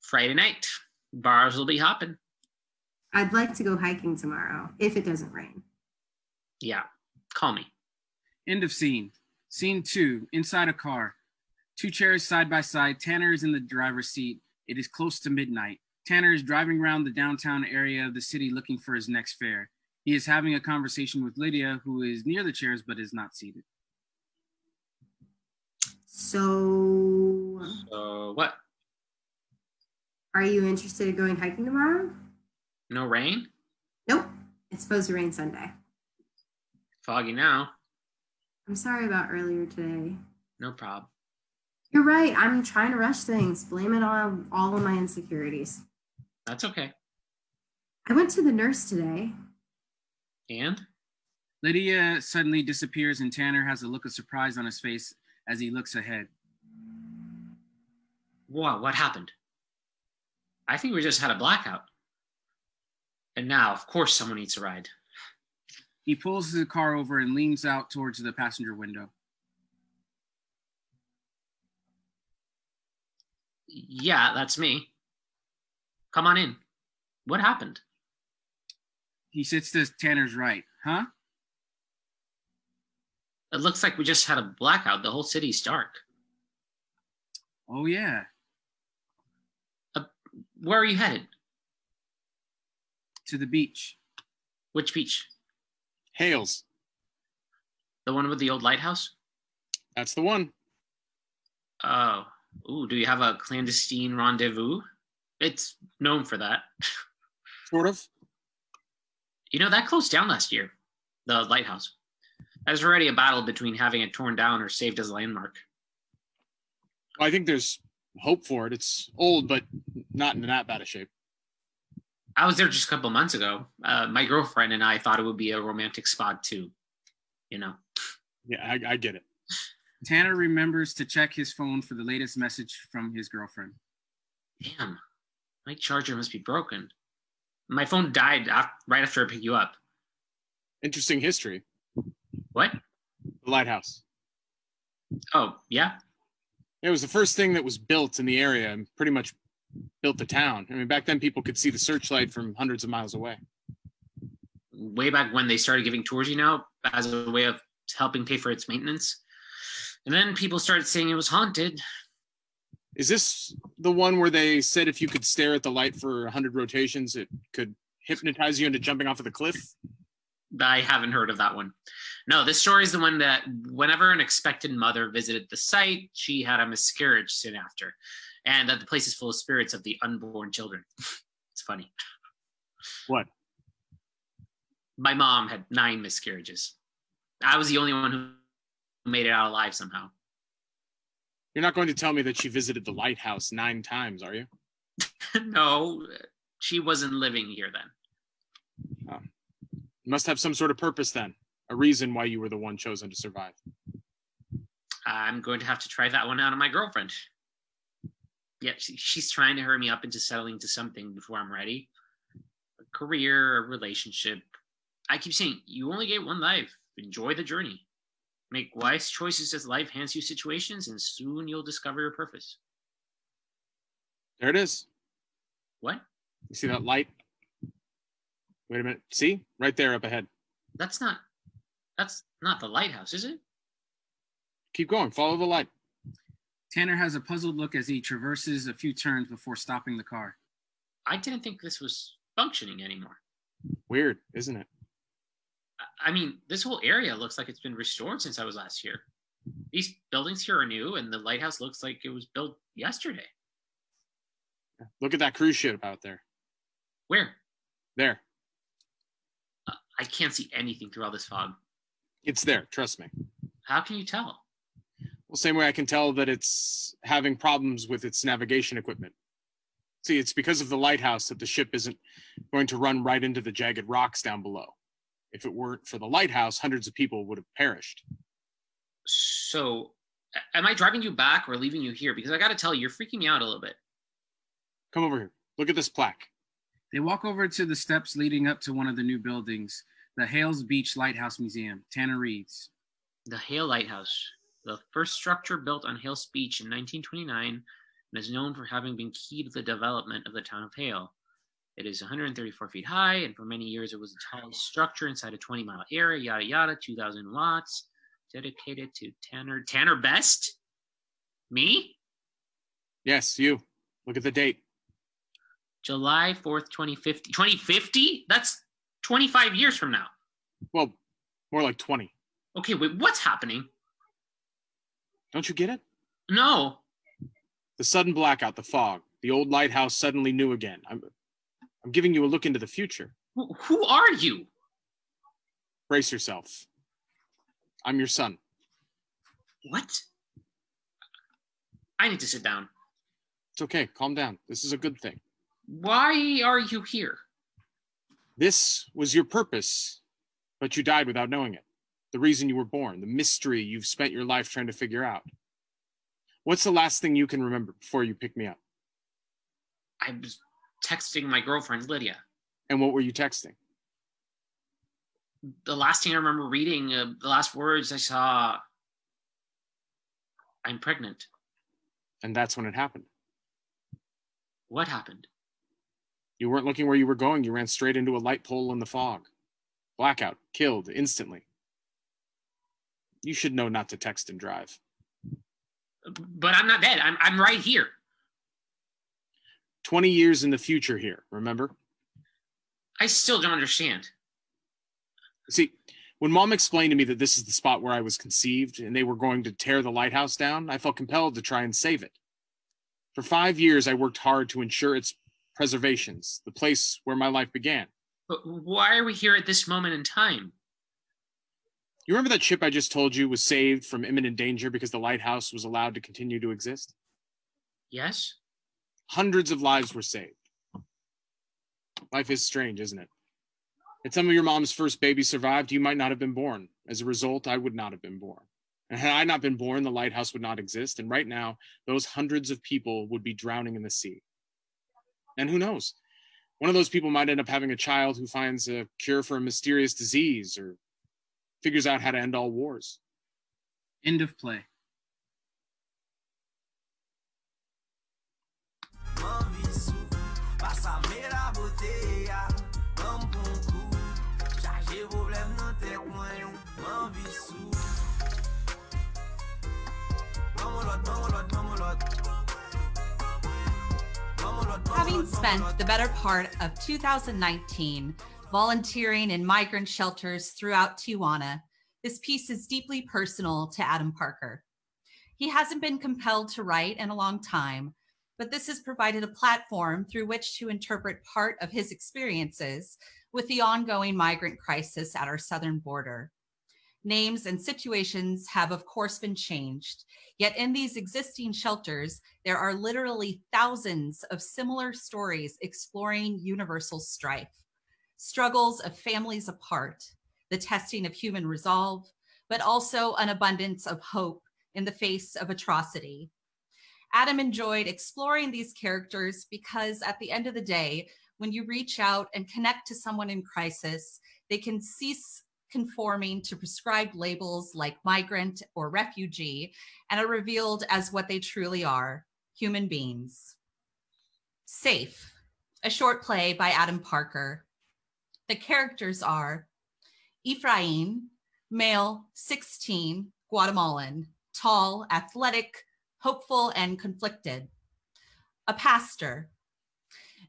Friday night, bars will be hopping. I'd like to go hiking tomorrow if it doesn't rain. Yeah, call me. End of scene. Scene two, inside a car. Two chairs side by side. Tanner is in the driver's seat. It is close to midnight. Tanner is driving around the downtown area of the city looking for his next fare. He is having a conversation with Lydia, who is near the chairs but is not seated. So, So what? Are you interested in going hiking tomorrow? No rain? Nope. It's supposed to rain Sunday. Foggy now. I'm sorry about earlier today. No problem. You're right. I'm trying to rush things. Blame it on all of my insecurities. That's okay. I went to the nurse today. And? Lydia suddenly disappears, and Tanner has a look of surprise on his face as he looks ahead. What? What happened? I think we just had a blackout. And now, of course, someone needs a ride. He pulls the car over and leans out towards the passenger window. Yeah, that's me. Come on in. What happened? He sits to Tanner's right. Huh? It looks like we just had a blackout. The whole city's dark. Oh, yeah. Where are you headed? To the beach. Which beach? Hales. The one with the old lighthouse? That's the one. Oh. Ooh, do you have a clandestine rendezvous? It's known for that. [LAUGHS] Sort of. You know, that closed down last year, the lighthouse. There's already a battle between having it torn down or saved as a landmark. I think there's hope for it. It's old, but not in that bad a shape. I was there just a couple months ago. Uh, my girlfriend and I thought it would be a romantic spot too. You know, Yeah, I, I get it. Tanner remembers to check his phone for the latest message from his girlfriend. damn, my charger must be broken. My phone died af- right after I picked you up. Interesting history. What? The lighthouse. Oh, yeah. It was the first thing that was built in the area and pretty much built the town. I mean, back then people could see the searchlight from hundreds of miles away. Way back when they started giving tours, you know, as a way of helping pay for its maintenance. And then people started saying it was haunted. Is this the one where they said if you could stare at the light for 100 rotations, it could hypnotize you into jumping off of the cliff? I haven't heard of that one. No, this story is the one that whenever an expected mother visited the site, she had a miscarriage soon after, and that the place is full of spirits of the unborn children. [LAUGHS] it's funny. What? My mom had nine miscarriages. I was the only one who made it out alive somehow. You're not going to tell me that she visited the lighthouse nine times, are you? [LAUGHS] no, she wasn't living here then. You must have some sort of purpose then, a reason why you were the one chosen to survive. I'm going to have to try that one out on my girlfriend. Yeah, she, she's trying to hurry me up into settling to something before I'm ready. A career, a relationship. I keep saying, you only get one life. Enjoy the journey. Make wise choices as life hands you situations, and soon you'll discover your purpose. There it is. What? You see that light? Wait a minute. See? Right there up ahead. That's not. That's not the lighthouse, is it? Keep going. Follow the light. Tanner has a puzzled look as he traverses a few turns before stopping the car. I didn't think this was functioning anymore. Weird, isn't it? I- I mean, this whole area looks like it's been restored since I was last here. These buildings here are new, and the lighthouse looks like it was built yesterday. Look at that cruise ship out there. Where? There. I can't see anything through all this fog. It's there. Trust me. How can you tell? Well, same way I can tell that it's having problems with its navigation equipment. See, it's because of the lighthouse that the ship isn't going to run right into the jagged rocks down below. If it weren't for the lighthouse, hundreds of people would have perished. So, am I driving you back or leaving you here? Because I got to tell you, you're freaking me out a little bit. Come over here. Look at this plaque. They walk over to the steps leading up to one of the new buildings, the Hales Beach Lighthouse Museum. Tanner reads. The Hale Lighthouse, the first structure built on Hales Beach in 1929, and is known for having been key to the development of the town of Hale. It is 134 feet high, and for many years it was the tallest structure inside a 20 mile area, yada yada, 2,000 watts, dedicated to Tanner. Tanner Best? Me? Yes, you. Look at the date. July 4th, 2050. 2050? That's 25 years from now. Well, more like 20. Okay, wait, what's happening? Don't you get it? No. The sudden blackout, the fog, the old lighthouse suddenly new again. I'm, I'm giving you a look into the future. Who, who are you? Brace yourself. I'm your son. What? I need to sit down. It's okay. Calm down. This is a good thing. Why are you here? This was your purpose, but you died without knowing it. The reason you were born, the mystery you've spent your life trying to figure out. What's the last thing you can remember before you pick me up? I was texting my girlfriend, Lydia. And what were you texting? The last thing I remember reading, uh, the last words I saw, I'm pregnant. And that's when it happened. What happened? You weren't looking where you were going. You ran straight into a light pole in the fog. Blackout, killed instantly. You should know not to text and drive. But I'm not dead. I'm, I'm right here. 20 years in the future here, remember? I still don't understand. See, when mom explained to me that this is the spot where I was conceived and they were going to tear the lighthouse down, I felt compelled to try and save it. For five years, I worked hard to ensure its preservations, the place where my life began. But why are we here at this moment in time? You remember that ship I just told you was saved from imminent danger because the lighthouse was allowed to continue to exist? Yes? Hundreds of lives were saved. Life is strange, isn't it? Had some of your mom's first baby survived, you might not have been born. As a result, I would not have been born. And had I not been born, the lighthouse would not exist. And right now, those hundreds of people would be drowning in the sea. And who knows? One of those people might end up having a child who finds a cure for a mysterious disease or figures out how to end all wars. End of play. Having spent the better part of 2019 volunteering in migrant shelters throughout Tijuana, this piece is deeply personal to Adam Parker. He hasn't been compelled to write in a long time, but this has provided a platform through which to interpret part of his experiences with the ongoing migrant crisis at our southern border. Names and situations have, of course, been changed. Yet in these existing shelters, there are literally thousands of similar stories exploring universal strife, struggles of families apart, the testing of human resolve, but also an abundance of hope in the face of atrocity. Adam enjoyed exploring these characters because at the end of the day, when you reach out and connect to someone in crisis, they can cease conforming to prescribed labels like migrant or refugee and are revealed as what they truly are human beings. Safe, a short play by Adam Parker. The characters are Ephraim, male, 16, Guatemalan, tall, athletic, hopeful, and conflicted. A pastor,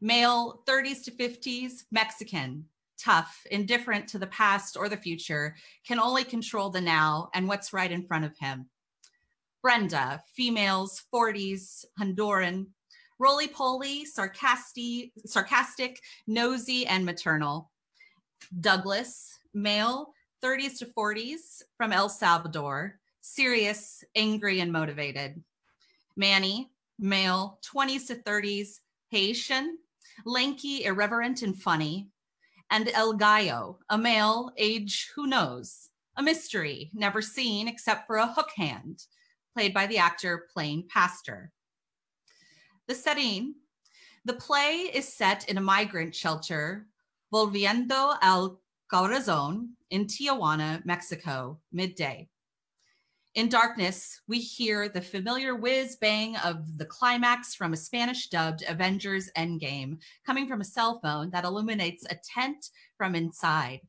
male, 30s to 50s, Mexican, tough, indifferent to the past or the future, can only control the now and what's right in front of him. Brenda, females, 40s, Honduran, roly poly, sarcastic, sarcastic, nosy, and maternal. Douglas, male, 30s to 40s, from El Salvador, serious, angry, and motivated. Manny, male, 20s to 30s, Haitian, lanky, irreverent, and funny and El Gallo, a male, age who knows, a mystery, never seen except for a hook hand, played by the actor playing Pastor. The setting The play is set in a migrant shelter, Volviendo al Corazon in Tijuana, Mexico, midday. In darkness, we hear the familiar whiz bang of the climax from a Spanish dubbed Avengers Endgame coming from a cell phone that illuminates a tent from inside.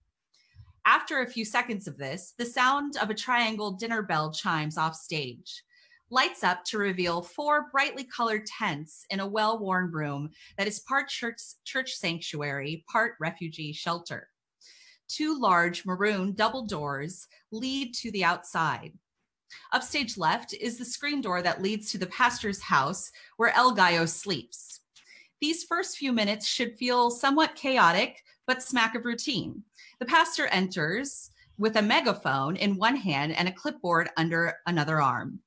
After a few seconds of this, the sound of a triangle dinner bell chimes off stage, lights up to reveal four brightly colored tents in a well worn room that is part church, church sanctuary, part refugee shelter. Two large maroon double doors lead to the outside. Upstage left is the screen door that leads to the pastor's house where El Gallo sleeps. These first few minutes should feel somewhat chaotic, but smack of routine. The pastor enters with a megaphone in one hand and a clipboard under another arm.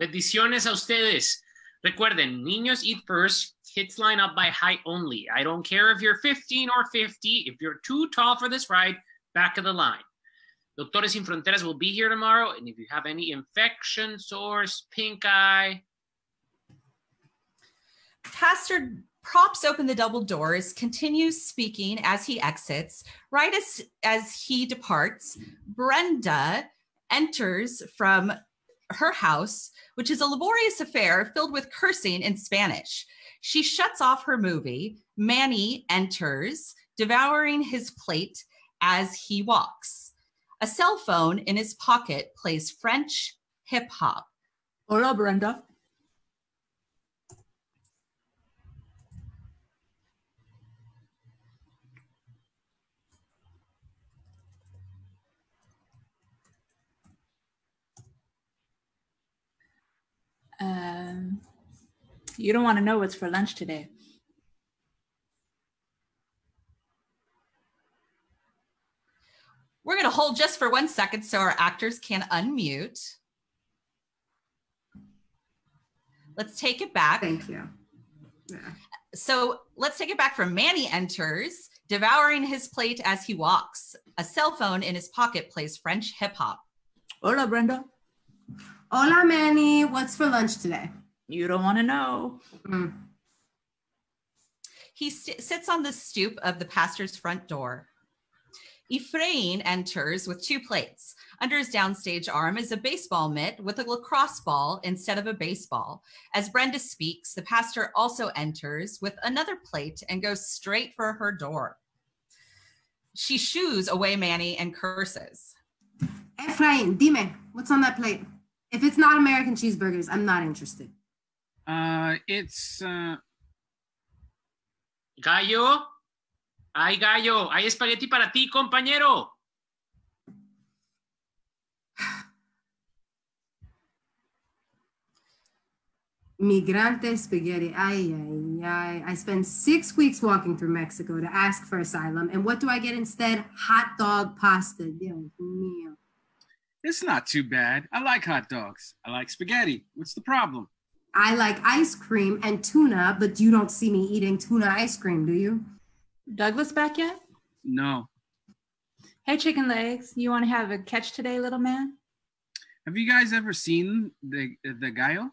Bendiciones a ustedes. Recuerden, niños eat first, kids line up by height only. I don't care if you're 15 or 50. If you're too tall for this ride, back of the line. Doctores Sin Fronteras will be here tomorrow. And if you have any infection, sores, pink eye, Pastor props open the double doors, continues speaking as he exits. Right as, as he departs, Brenda enters from her house, which is a laborious affair filled with cursing in Spanish. She shuts off her movie. Manny enters, devouring his plate as he walks. A cell phone in his pocket plays French hip hop. Hola, Brenda. Um, you don't want to know what's for lunch today. We're going to hold just for one second so our actors can unmute. Let's take it back. Thank you. Yeah. So let's take it back from Manny enters, devouring his plate as he walks. A cell phone in his pocket plays French hip hop. Hola, Brenda. Hola, Manny. What's for lunch today? You don't want to know. Mm. He st- sits on the stoop of the pastor's front door. Ephraim enters with two plates. Under his downstage arm is a baseball mitt with a lacrosse ball instead of a baseball. As Brenda speaks, the pastor also enters with another plate and goes straight for her door. She shoos away Manny and curses. Ephraim, dime, what's on that plate? If it's not American cheeseburgers, I'm not interested. Uh, it's uh, Gallo. Ay, gallo. Hay espagueti para ti, compañero. Migrante spaghetti. Ay, ay, ay. I spent six weeks walking through Mexico to ask for asylum. And what do I get instead? Hot dog pasta. Dios mío. it's not too bad. I like hot dogs. I like spaghetti. What's the problem? I like ice cream and tuna, but you don't see me eating tuna ice cream, do you? Douglas back yet? No. Hey, chicken legs. You want to have a catch today, little man? Have you guys ever seen the the Gallo?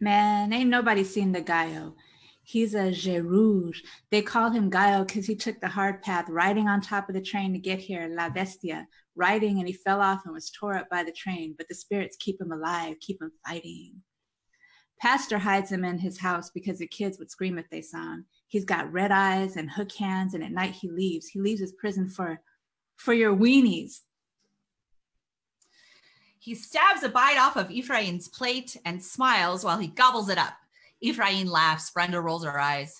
Man, ain't nobody seen the Gallo. He's a Gerouge. They call him Gallo because he took the hard path riding on top of the train to get here, La Bestia, riding and he fell off and was tore up by the train, but the spirits keep him alive, keep him fighting. Pastor hides him in his house because the kids would scream if they saw him. He's got red eyes and hook hands, and at night he leaves. He leaves his prison for for your weenies. He stabs a bite off of Ephraim's plate and smiles while he gobbles it up. Ephraim laughs. Brenda rolls her eyes.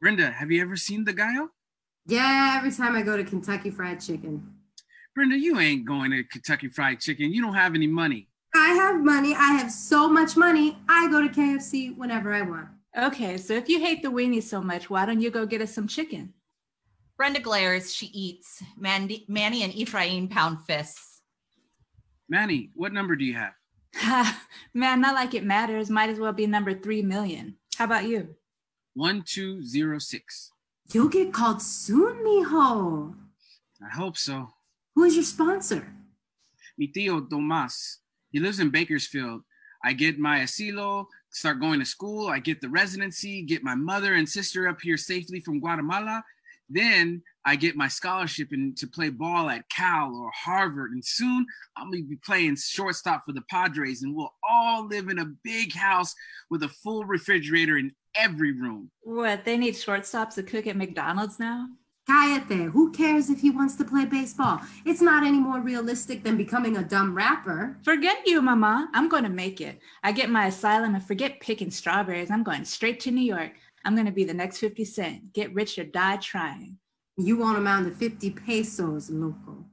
Brenda, have you ever seen the Gallo? Yeah, every time I go to Kentucky Fried Chicken. Brenda, you ain't going to Kentucky Fried Chicken. You don't have any money. I have money. I have so much money. I go to KFC whenever I want. Okay, so if you hate the weenie so much, why don't you go get us some chicken? Brenda glares. She eats. Mandy, Manny and Ephraim pound fists. Manny, what number do you have? Ha, [LAUGHS] Man, not like it matters. Might as well be number three million. How about you? 1206. You'll get called soon, mijo. I hope so. Who is your sponsor? Mi tío Tomas. He lives in Bakersfield. I get my asilo start going to school. I get the residency, get my mother and sister up here safely from Guatemala. Then I get my scholarship and to play ball at Cal or Harvard. And soon I'm gonna be playing shortstop for the Padres, and we'll all live in a big house with a full refrigerator in every room. What, they need shortstops to cook at McDonald's now? Cállate. Who cares if he wants to play baseball? It's not any more realistic than becoming a dumb rapper. Forget you, Mama. I'm going to make it. I get my asylum and forget picking strawberries. I'm going straight to New York. I'm going to be the next 50 Cent. Get rich or die trying. You won't amount to 50 pesos, local.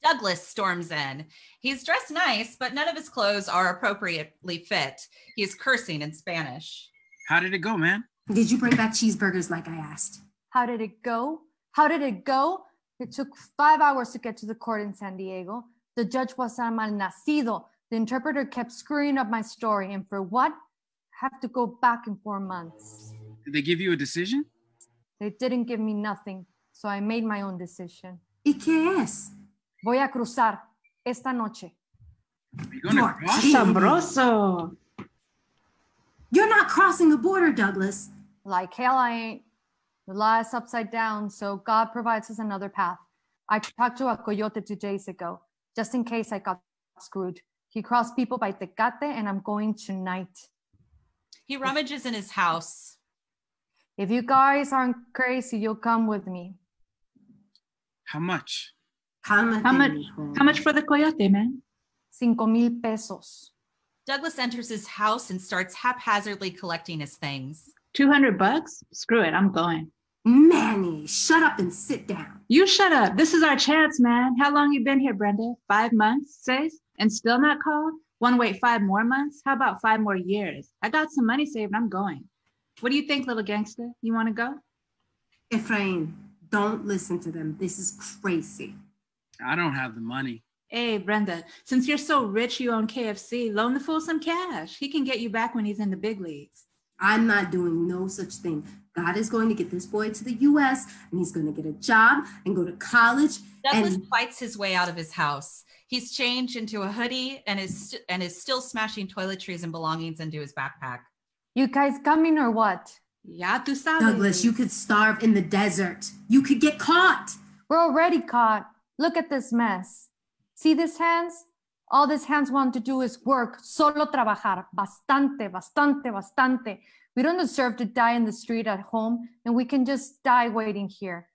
Douglas storms in. He's dressed nice, but none of his clothes are appropriately fit. He is cursing in Spanish. How did it go, man? Did you bring back cheeseburgers like I asked? How did it go? How did it go? It took five hours to get to the court in San Diego. The judge was a malnacido. The interpreter kept screwing up my story. And for what? Have to go back in four months. Did they give you a decision? They didn't give me nothing, so I made my own decision. ¿Y qué es? Voy a cruzar esta noche. Are you going to You're cross? You're not crossing the border, Douglas. Like hell, I ain't. The law is upside down, so God provides us another path. I talked to a coyote two days ago, just in case I got screwed. He crossed people by Tecate, and I'm going tonight. He rummages in his house. If you guys aren't crazy, you'll come with me. How much? Cálmate, How much- How much for the coyote, man? Cinco mil pesos. Douglas enters his house and starts haphazardly collecting his things. 200 bucks? Screw it. I'm going. Manny, shut up and sit down. You shut up. This is our chance, man. How long you been here, Brenda? Five months, says? And still not called? Wanna wait five more months? How about five more years? I got some money saved. I'm going. What do you think, little gangster? You wanna go? Ephraim, don't listen to them. This is crazy. I don't have the money. Hey, Brenda, since you're so rich you own KFC, loan the fool some cash. He can get you back when he's in the big leagues. I'm not doing no such thing. God is going to get this boy to the US and he's going to get a job and go to college. Douglas And- fights his way out of his house. He's changed into a hoodie and is st- and is still smashing toiletries and belongings into his backpack. You guys coming or what? Ya tu sabes. Douglas, you could starve in the desert. You could get caught. We're already caught. Look at this mess. See these hands? All these hands want to do is work, solo trabajar, bastante, bastante, bastante. We don't deserve to die in the street at home, and we can just die waiting here.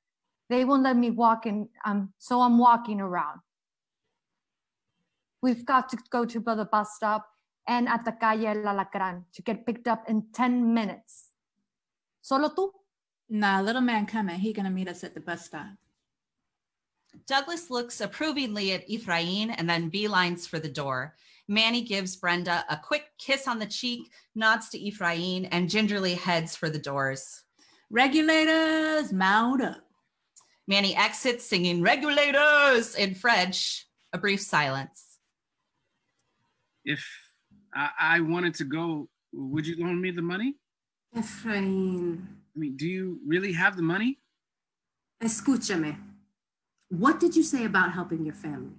They won't let me walk and um, so I'm walking around. We've got to go to the bus stop and at the calle El Alacran to get picked up in 10 minutes. Solo tú? Nah, little man coming. He gonna meet us at the bus stop. Douglas looks approvingly at Ephraim and then beelines for the door. Manny gives Brenda a quick kiss on the cheek, nods to Ephraim, and gingerly heads for the doors. Regulators, mount up. Manny exits singing regulators in French. A brief silence. If I, I wanted to go, would you loan me the money? Ephraim, I mean, do you really have the money? escúchame. What did you say about helping your family?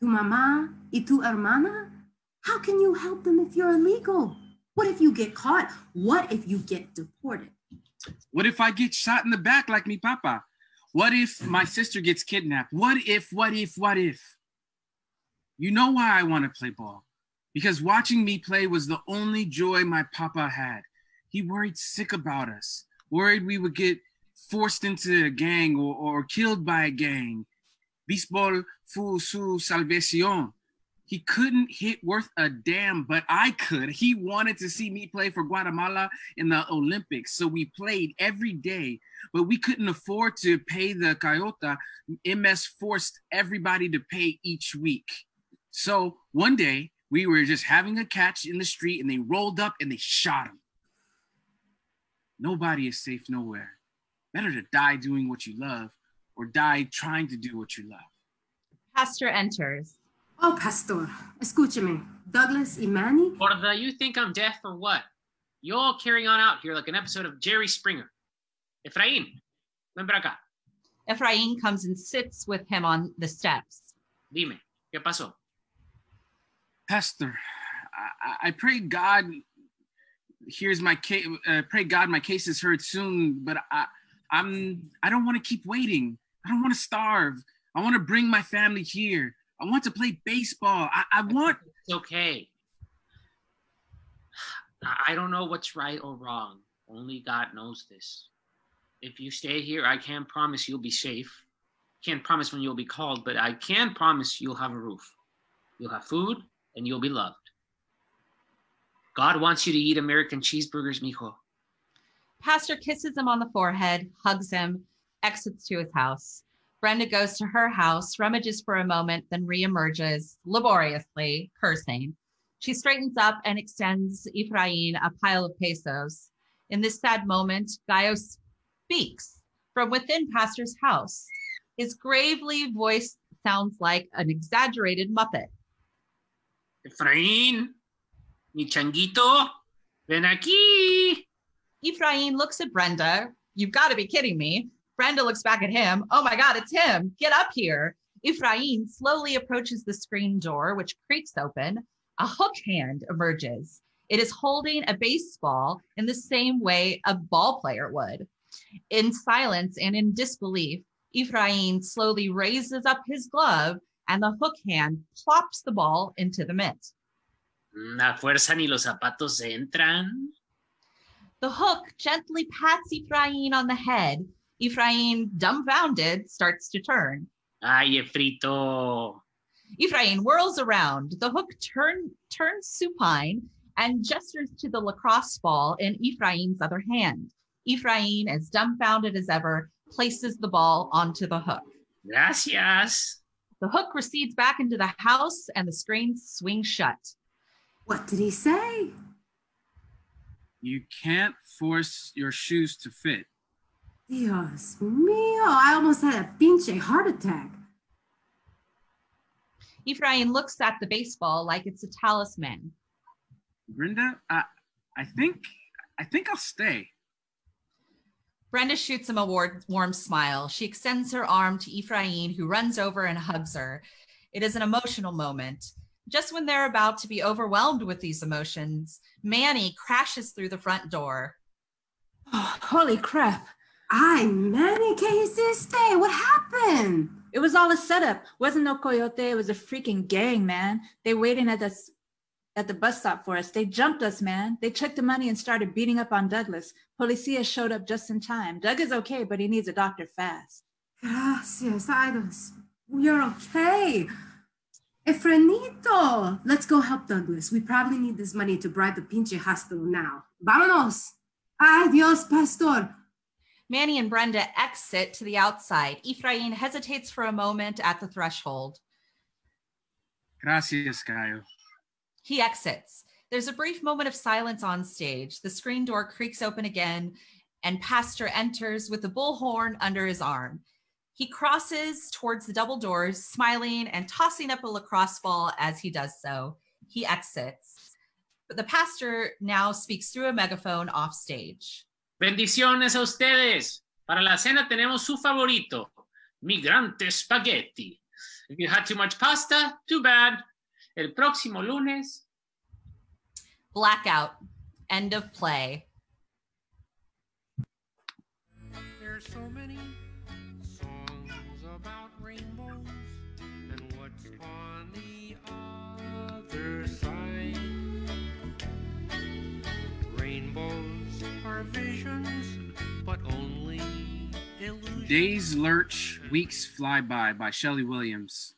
Tu mamá y tu hermana? How can you help them if you're illegal? What if you get caught? What if you get deported? What if I get shot in the back like me papa? What if my sister gets kidnapped? What if, what if, what if? You know why I want to play ball? Because watching me play was the only joy my papa had. He worried sick about us, worried we would get forced into a gang or, or killed by a gang. Bisbol fu su salvacion. He couldn't hit worth a damn, but I could. He wanted to see me play for Guatemala in the Olympics. So we played every day, but we couldn't afford to pay the Coyota. MS forced everybody to pay each week. So one day we were just having a catch in the street and they rolled up and they shot him. Nobody is safe nowhere. Better to die doing what you love or die trying to do what you love. Pastor enters. Oh, Pastor, escúchame. Douglas Imani? Manny, Gorda, you think I'm deaf or what? You're all carrying on out here like an episode of Jerry Springer. Efraín, ven para acá. Ephraim comes and sits with him on the steps. Dime, ¿qué pasó? Pastor, I, I- I pray God hears my case. Uh, pray God my case is heard soon. But I, I'm I don't want to keep waiting. I don't want to starve. I want to bring my family here. I want to play baseball. I, I want. It's okay. I I don't know what's right or wrong. Only God knows this. If you stay here, I can't promise you'll be safe. Can't promise when you'll be called, but I can promise you'll have a roof. You'll have food and you'll be loved. God wants you to eat American cheeseburgers, mijo. Pastor kisses him on the forehead, hugs him, exits to his house. Brenda goes to her house, rummages for a moment, then reemerges laboriously, cursing. She straightens up and extends Ephraim a pile of pesos. In this sad moment, Gaio speaks from within Pastor's house. His gravely voice sounds like an exaggerated Muppet. Efraín, mi changuito, ven aquí. Ephraim looks at Brenda. You've got to be kidding me. Brenda looks back at him. Oh my God, it's him. Get up here. Ephraim slowly approaches the screen door, which creaks open. A hook hand emerges. It is holding a baseball in the same way a ball player would. In silence and in disbelief, Ephraim slowly raises up his glove and the hook hand plops the ball into the mitt. La fuerza ni los zapatos entran. The hook gently pats Ephraim on the head. Ephraim, dumbfounded, starts to turn. Ay, Efrito. Ephraim whirls around. The hook turn, turns supine and gestures to the lacrosse ball in Ephraim's other hand. Ephraim, as dumbfounded as ever, places the ball onto the hook. Gracias. The hook recedes back into the house and the screen swings shut. What did he say? You can't force your shoes to fit. Dios mío, I almost had a pinche heart attack. Ephraim looks at the baseball like it's a talisman. Brenda, I, I think, I think I'll stay. Brenda shoots him a war- warm smile. She extends her arm to Ephraim, who runs over and hugs her. It is an emotional moment. Just when they're about to be overwhelmed with these emotions, Manny crashes through the front door. Oh, holy crap. Ay, Manny, que hiciste? What happened? It was all a setup. Wasn't no coyote. It was a freaking gang, man. They waiting at us at the bus stop for us. They jumped us, man. They took the money and started beating up on Douglas. Policia showed up just in time. Doug is okay, but he needs a doctor fast. Ah, Gracias, Idos. You're okay. Efrenito, let's go help Douglas. We probably need this money to bribe the pinche hospital now. Vámonos. Adios, Pastor. Manny and Brenda exit to the outside. Ephraim hesitates for a moment at the threshold. Gracias, Gaio. He exits. There's a brief moment of silence on stage. The screen door creaks open again, and Pastor enters with a bullhorn under his arm. He crosses towards the double doors, smiling and tossing up a lacrosse ball as he does so. He exits. But the pastor now speaks through a megaphone off stage. Bendiciones a ustedes. Para la cena tenemos su favorito, migrante spaghetti. If you had too much pasta, too bad. El próximo lunes. Blackout. End of play. There's so many are visions, but only illusions. Days lurch, weeks fly by by Shelley Williams.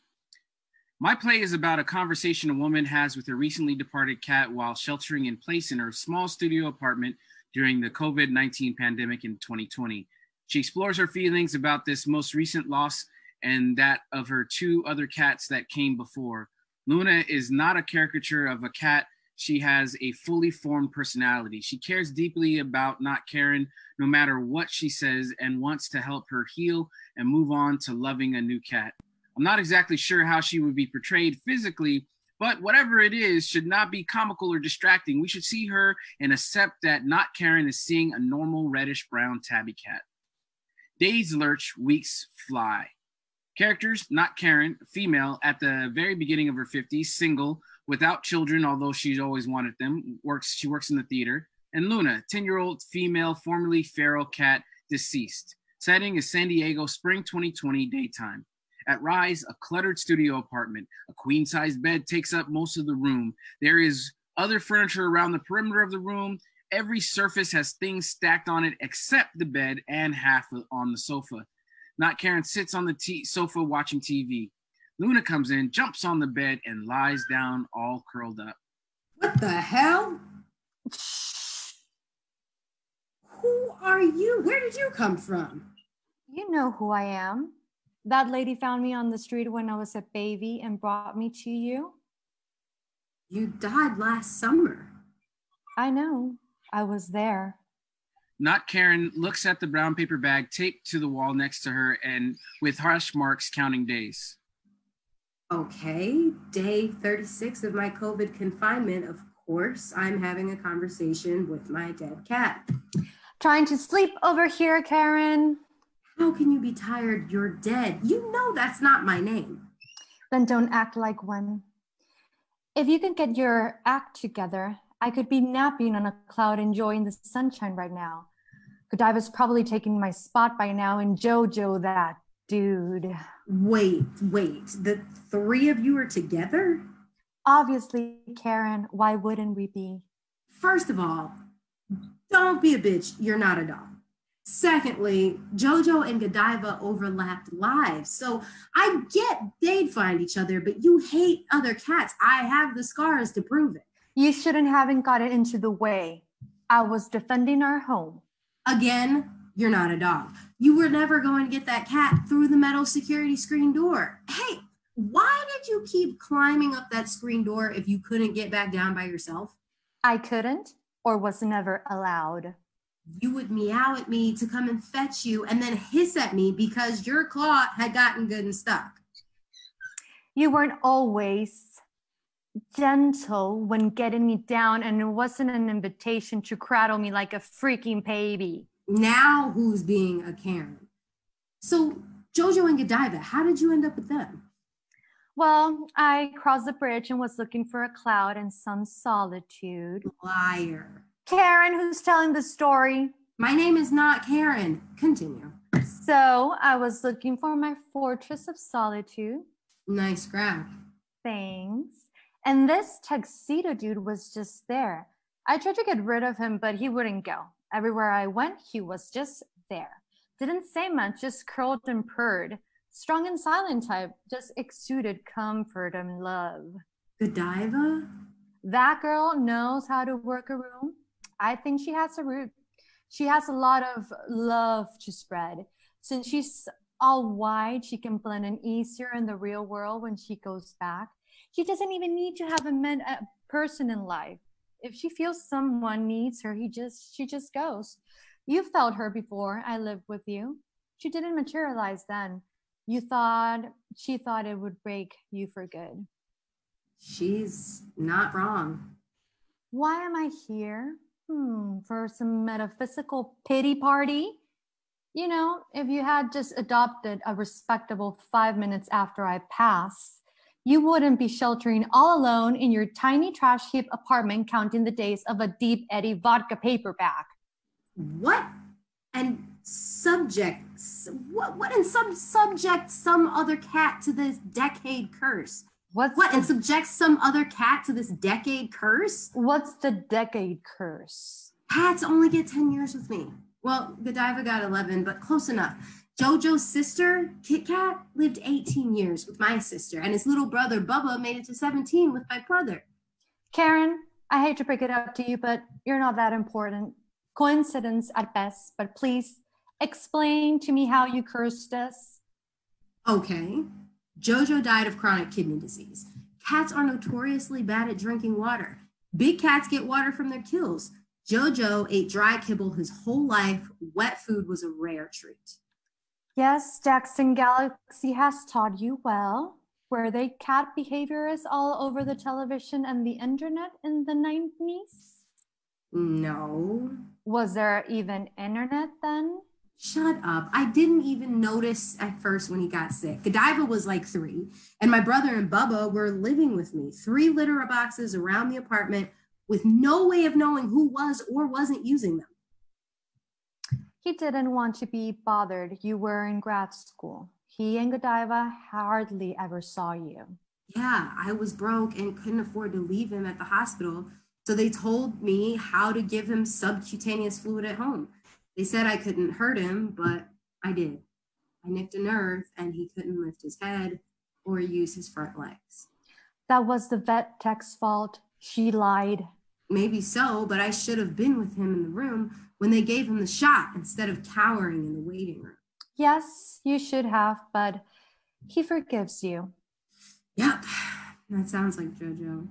My play is about a conversation a woman has with her recently departed cat while sheltering in place in her small studio apartment during the COVID 19 pandemic in 2020. She explores her feelings about this most recent loss and that of her two other cats that came before. Luna is not a caricature of a cat. She has a fully formed personality. She cares deeply about not Karen, no matter what she says, and wants to help her heal and move on to loving a new cat. I'm not exactly sure how she would be portrayed physically, but whatever it is should not be comical or distracting. We should see her and accept that not Karen is seeing a normal reddish brown tabby cat. Days lurch, weeks fly. Characters, not Karen, female at the very beginning of her 50s, single, without children, although she's always wanted them. Works, she works in the theater. And Luna, 10 year old female, formerly feral cat, deceased. Setting is San Diego, spring 2020, daytime. At Rise, a cluttered studio apartment. A queen sized bed takes up most of the room. There is other furniture around the perimeter of the room. Every surface has things stacked on it except the bed and half on the sofa. Not Karen sits on the t- sofa watching TV. Luna comes in, jumps on the bed, and lies down all curled up. What the hell? Who are you? Where did you come from? You know who I am. That lady found me on the street when I was a baby and brought me to you. You died last summer. I know. I was there. Not Karen looks at the brown paper bag taped to the wall next to her and with harsh marks counting days. Okay, day 36 of my COVID confinement. Of course, I'm having a conversation with my dead cat. Trying to sleep over here, Karen. How can you be tired? You're dead. You know that's not my name. Then don't act like one. If you can get your act together, I could be napping on a cloud enjoying the sunshine right now. Godiva's probably taking my spot by now, and Jojo, that dude. Wait, wait. The three of you are together? Obviously, Karen, why wouldn't we be? First of all, don't be a bitch. You're not a dog. Secondly, JoJo and Godiva overlapped lives. So I get they'd find each other, but you hate other cats. I have the scars to prove it. You shouldn't have gotten into the way. I was defending our home. Again, you're not a dog. You were never going to get that cat through the metal security screen door. Hey, why did you keep climbing up that screen door if you couldn't get back down by yourself? I couldn't or was never allowed. You would meow at me to come and fetch you and then hiss at me because your claw had gotten good and stuck. You weren't always gentle when getting me down, and it wasn't an invitation to cradle me like a freaking baby. Now who's being a Karen? So, Jojo and Godiva, how did you end up with them? Well, I crossed the bridge and was looking for a cloud and some solitude. Liar. Karen, who's telling the story? My name is not Karen. Continue. So I was looking for my fortress of solitude. Nice grab. Thanks. And this tuxedo dude was just there. I tried to get rid of him, but he wouldn't go. Everywhere I went, he was just there. Didn't say much, just curled and purred. Strong and silent type, just exuded comfort and love. Godiva? That girl knows how to work a room. I think she has a root. She has a lot of love to spread. Since she's all wide, she can blend in easier in the real world when she goes back. She doesn't even need to have a, men, a person in life. If she feels someone needs her, he just she just goes. You felt her before I lived with you. She didn't materialize then. You thought she thought it would break you for good. She's not wrong. Why am I here? Hmm, for some metaphysical pity party? You know, if you had just adopted a respectable five minutes after I pass, you wouldn't be sheltering all alone in your tiny trash heap apartment counting the days of a deep eddy vodka paperback. What? And subjects what what and some subject some other cat to this decade curse. What's What and subject some other cat to this decade curse? what's the decade curse? Cats only get 10 years with me. Well, Godiva got 11, but close enough. Jojo's sister, Kit Kat, lived 18 years with my sister, and his little brother, Bubba, made it to 17 with my brother. Karen, I hate to break it up to you, but you're not that important. Coincidence at best, but please explain to me how you cursed us. Okay. Jojo died of chronic kidney disease. Cats are notoriously bad at drinking water. Big cats get water from their kills. Jojo ate dry kibble his whole life. Wet food was a rare treat. Yes, Jackson Galaxy has taught you well. Were they cat behaviorists all over the television and the internet in the 90s? No. Was there even internet then? Shut up. I didn't even notice at first when he got sick. Godiva was like three, and my brother and Bubba were living with me. Three litter boxes around the apartment, with no way of knowing who was or wasn't using them. He didn't want to be bothered. You were in grad school. He and Godiva hardly ever saw you. Yeah, I was broke and couldn't afford to leave him at the hospital. So they told me how to give him subcutaneous fluid at home. They said I couldn't hurt him, but I did. I nicked a nerve and he couldn't lift his head or use his front legs. That was the vet tech's fault. She lied. Maybe so, but I should have been with him in the room when they gave him the shot instead of cowering in the waiting room. Yes, you should have, but he forgives you. Yep, that sounds like JoJo.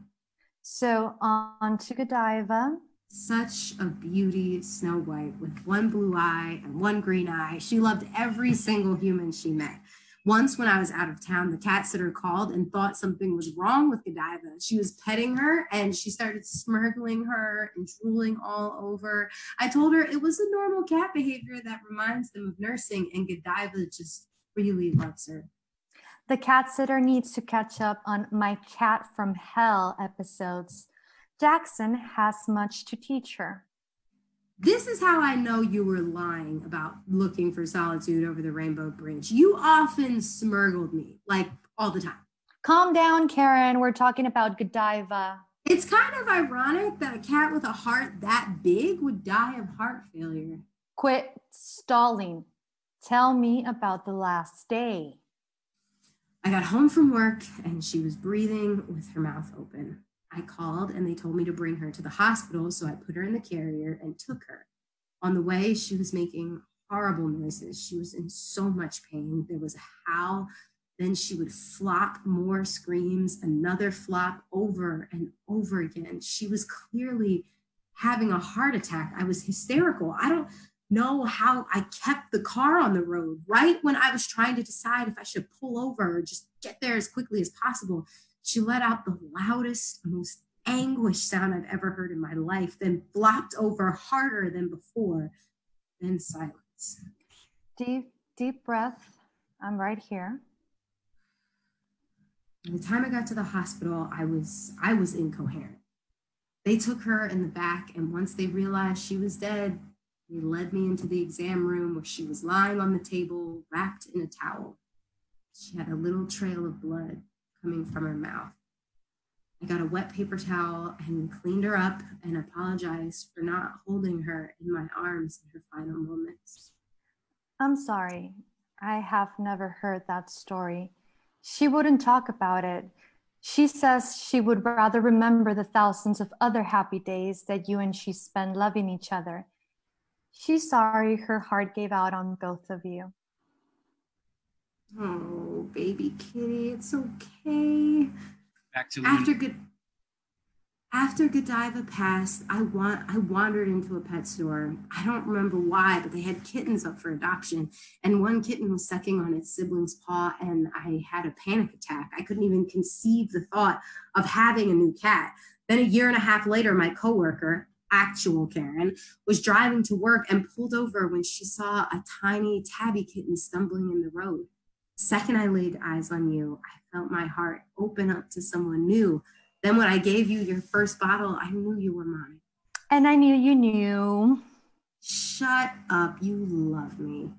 So on to Godiva. Such a beauty, Snow White, with one blue eye and one green eye. She loved every single human she met. Once, when I was out of town, the cat sitter called and thought something was wrong with Godiva. She was petting her and she started smirgling her and drooling all over. I told her it was a normal cat behavior that reminds them of nursing, and Godiva just really loves her. The cat sitter needs to catch up on My Cat from Hell episodes. Jackson has much to teach her. This is how I know you were lying about looking for solitude over the Rainbow Bridge. You often smurgled me, like all the time. Calm down, Karen. We're talking about Godiva. It's kind of ironic that a cat with a heart that big would die of heart failure. Quit stalling. Tell me about the last day. I got home from work and she was breathing with her mouth open. I called and they told me to bring her to the hospital, so I put her in the carrier and took her. On the way, she was making horrible noises. She was in so much pain. There was a howl. Then she would flop more screams, another flop over and over again. She was clearly having a heart attack. I was hysterical. I don't know how I kept the car on the road right when I was trying to decide if I should pull over or just get there as quickly as possible. She let out the loudest, most anguished sound I've ever heard in my life, then flopped over harder than before, then silence. Deep, deep breath. I'm right here. By the time I got to the hospital, I was I was incoherent. They took her in the back, and once they realized she was dead, they led me into the exam room where she was lying on the table, wrapped in a towel. She had a little trail of blood coming from her mouth. I got a wet paper towel and cleaned her up and apologized for not holding her in my arms in her final moments. I'm sorry. I have never heard that story. She wouldn't talk about it. She says she would rather remember the thousands of other happy days that you and she spent loving each other. She's sorry her heart gave out on both of you. Oh, baby kitty, it's okay. Back to After Luna. good after Godiva passed, I want I wandered into a pet store. I don't remember why, but they had kittens up for adoption, and one kitten was sucking on its sibling's paw, and I had a panic attack. I couldn't even conceive the thought of having a new cat. Then a year and a half later, my coworker, actual Karen, was driving to work and pulled over when she saw a tiny tabby kitten stumbling in the road. Second I laid eyes on you, I felt my heart open up to someone new. Then when I gave you your first bottle, I knew you were mine. And I knew you knew. Shut up, you love me.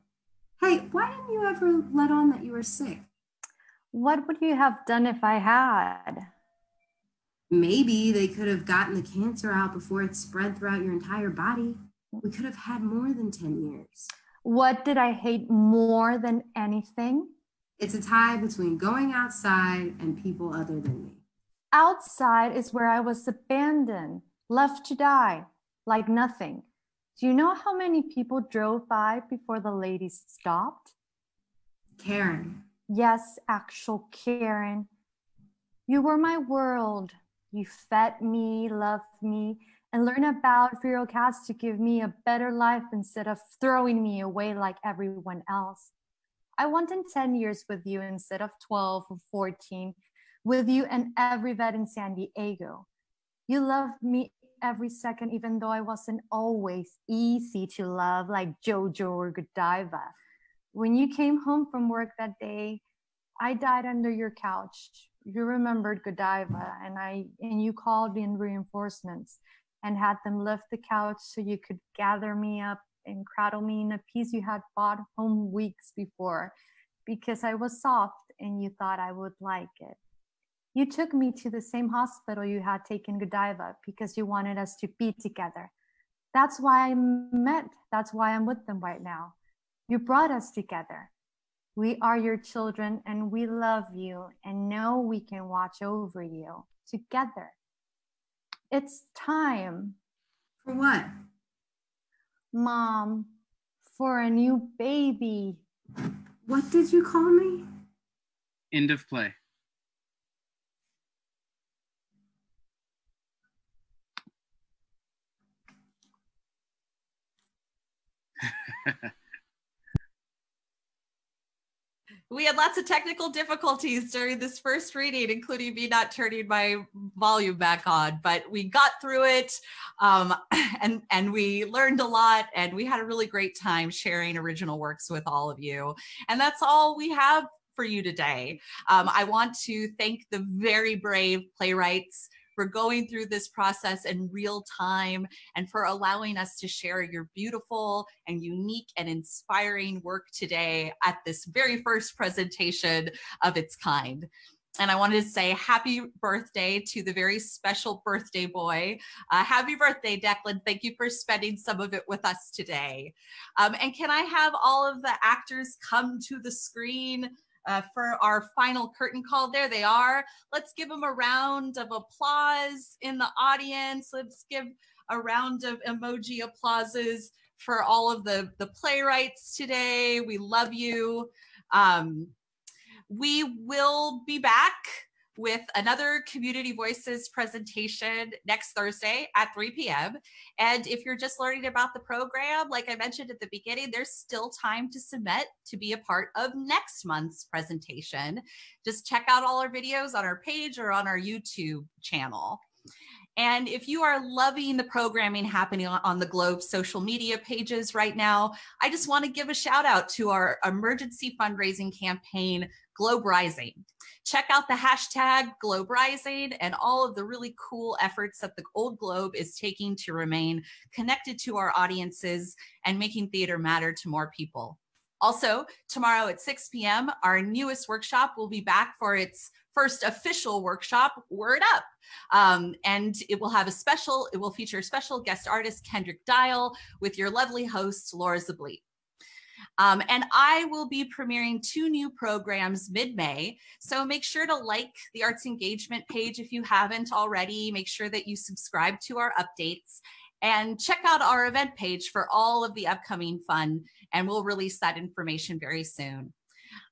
Hey, why didn't you ever let on that you were sick? What would you have done if I had? Maybe they could have gotten the cancer out before it spread throughout your entire body. We could have had more than 10 years. What did I hate more than anything? It's a tie between going outside and people other than me. Outside is where I was abandoned, left to die, like nothing. Do you know how many people drove by before the ladies stopped? Karen, Yes, actual Karen. You were my world. You fed me, loved me, and learned about feral cats to give me a better life instead of throwing me away like everyone else. I wanted 10 years with you instead of 12 or 14, with you and every vet in San Diego. You loved me every second, even though I wasn't always easy to love like Jojo or Godiva. When you came home from work that day, I died under your couch. you remembered Godiva and I and you called in reinforcements and had them lift the couch so you could gather me up and cradle me in a piece you had bought home weeks before because I was soft and you thought I would like it. You took me to the same hospital you had taken Godiva because you wanted us to be together. That's why I met. That's why I'm with them right now. You brought us together. We are your children and we love you and know we can watch over you together. It's time, For what? Mom, for a new baby. What did you call me? End of play. [LAUGHS] We had lots of technical difficulties during this first reading, including me not turning my volume back on, but we got through it um, [CLEARS THROAT] and, and we learned a lot and we had a really great time sharing original works with all of you. And that's all we have for you today. Um, I want to thank the very brave playwrights for going through this process in real time and for allowing us to share your beautiful and unique and inspiring work today at this very first presentation of its kind. And I wanted to say happy birthday to the very special birthday boy. Uh, happy birthday, Declan. Thank you for spending some of it with us today. Um, and can I have all of the actors come to the screen uh, for our final curtain call. There they are. Let's give them a round of applause in the audience. Let's give a round of emoji applauses for all of the, the playwrights today. We love you. Um, we will be back with another Community Voices presentation next Thursday at 3 p.m. And if you're just learning about the program, like I mentioned at the beginning, there's still time to submit to be a part of next month's presentation. Just check out all our videos on our page or on our YouTube channel. And if you are loving the programming happening on the Globe social media pages right now, I just want to give a shout out to our emergency fundraising campaign, Globe Rising. Check out the hashtag Globe Rising and all of the really cool efforts that the Old Globe is taking to remain connected to our audiences and making theater matter to more people. Also, tomorrow at 6 p.m., our newest workshop will be back for its first official workshop, Word Up. Um, and it will have a special, it will feature special guest artist Kendrick Dial with your lovely host, Laura Zablee. Um, and I will be premiering two new programs mid-May. So make sure to like the Arts Engagement page if you haven't already. Make sure that you subscribe to our updates and check out our event page for all of the upcoming fun. And we'll release that information very soon.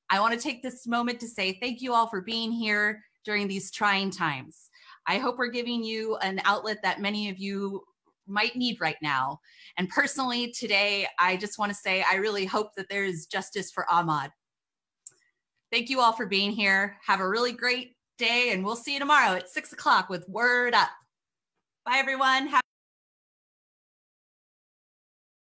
I want to take this moment to say thank you all for being here during these trying times. I hope we're giving you an outlet that many of you might need right now. And personally, today, I just want to say I really hope that there is justice for Ahmaud. Thank you all for being here. Have a really great day, and we'll see you tomorrow at six o'clock with Word Up. Bye, everyone. Have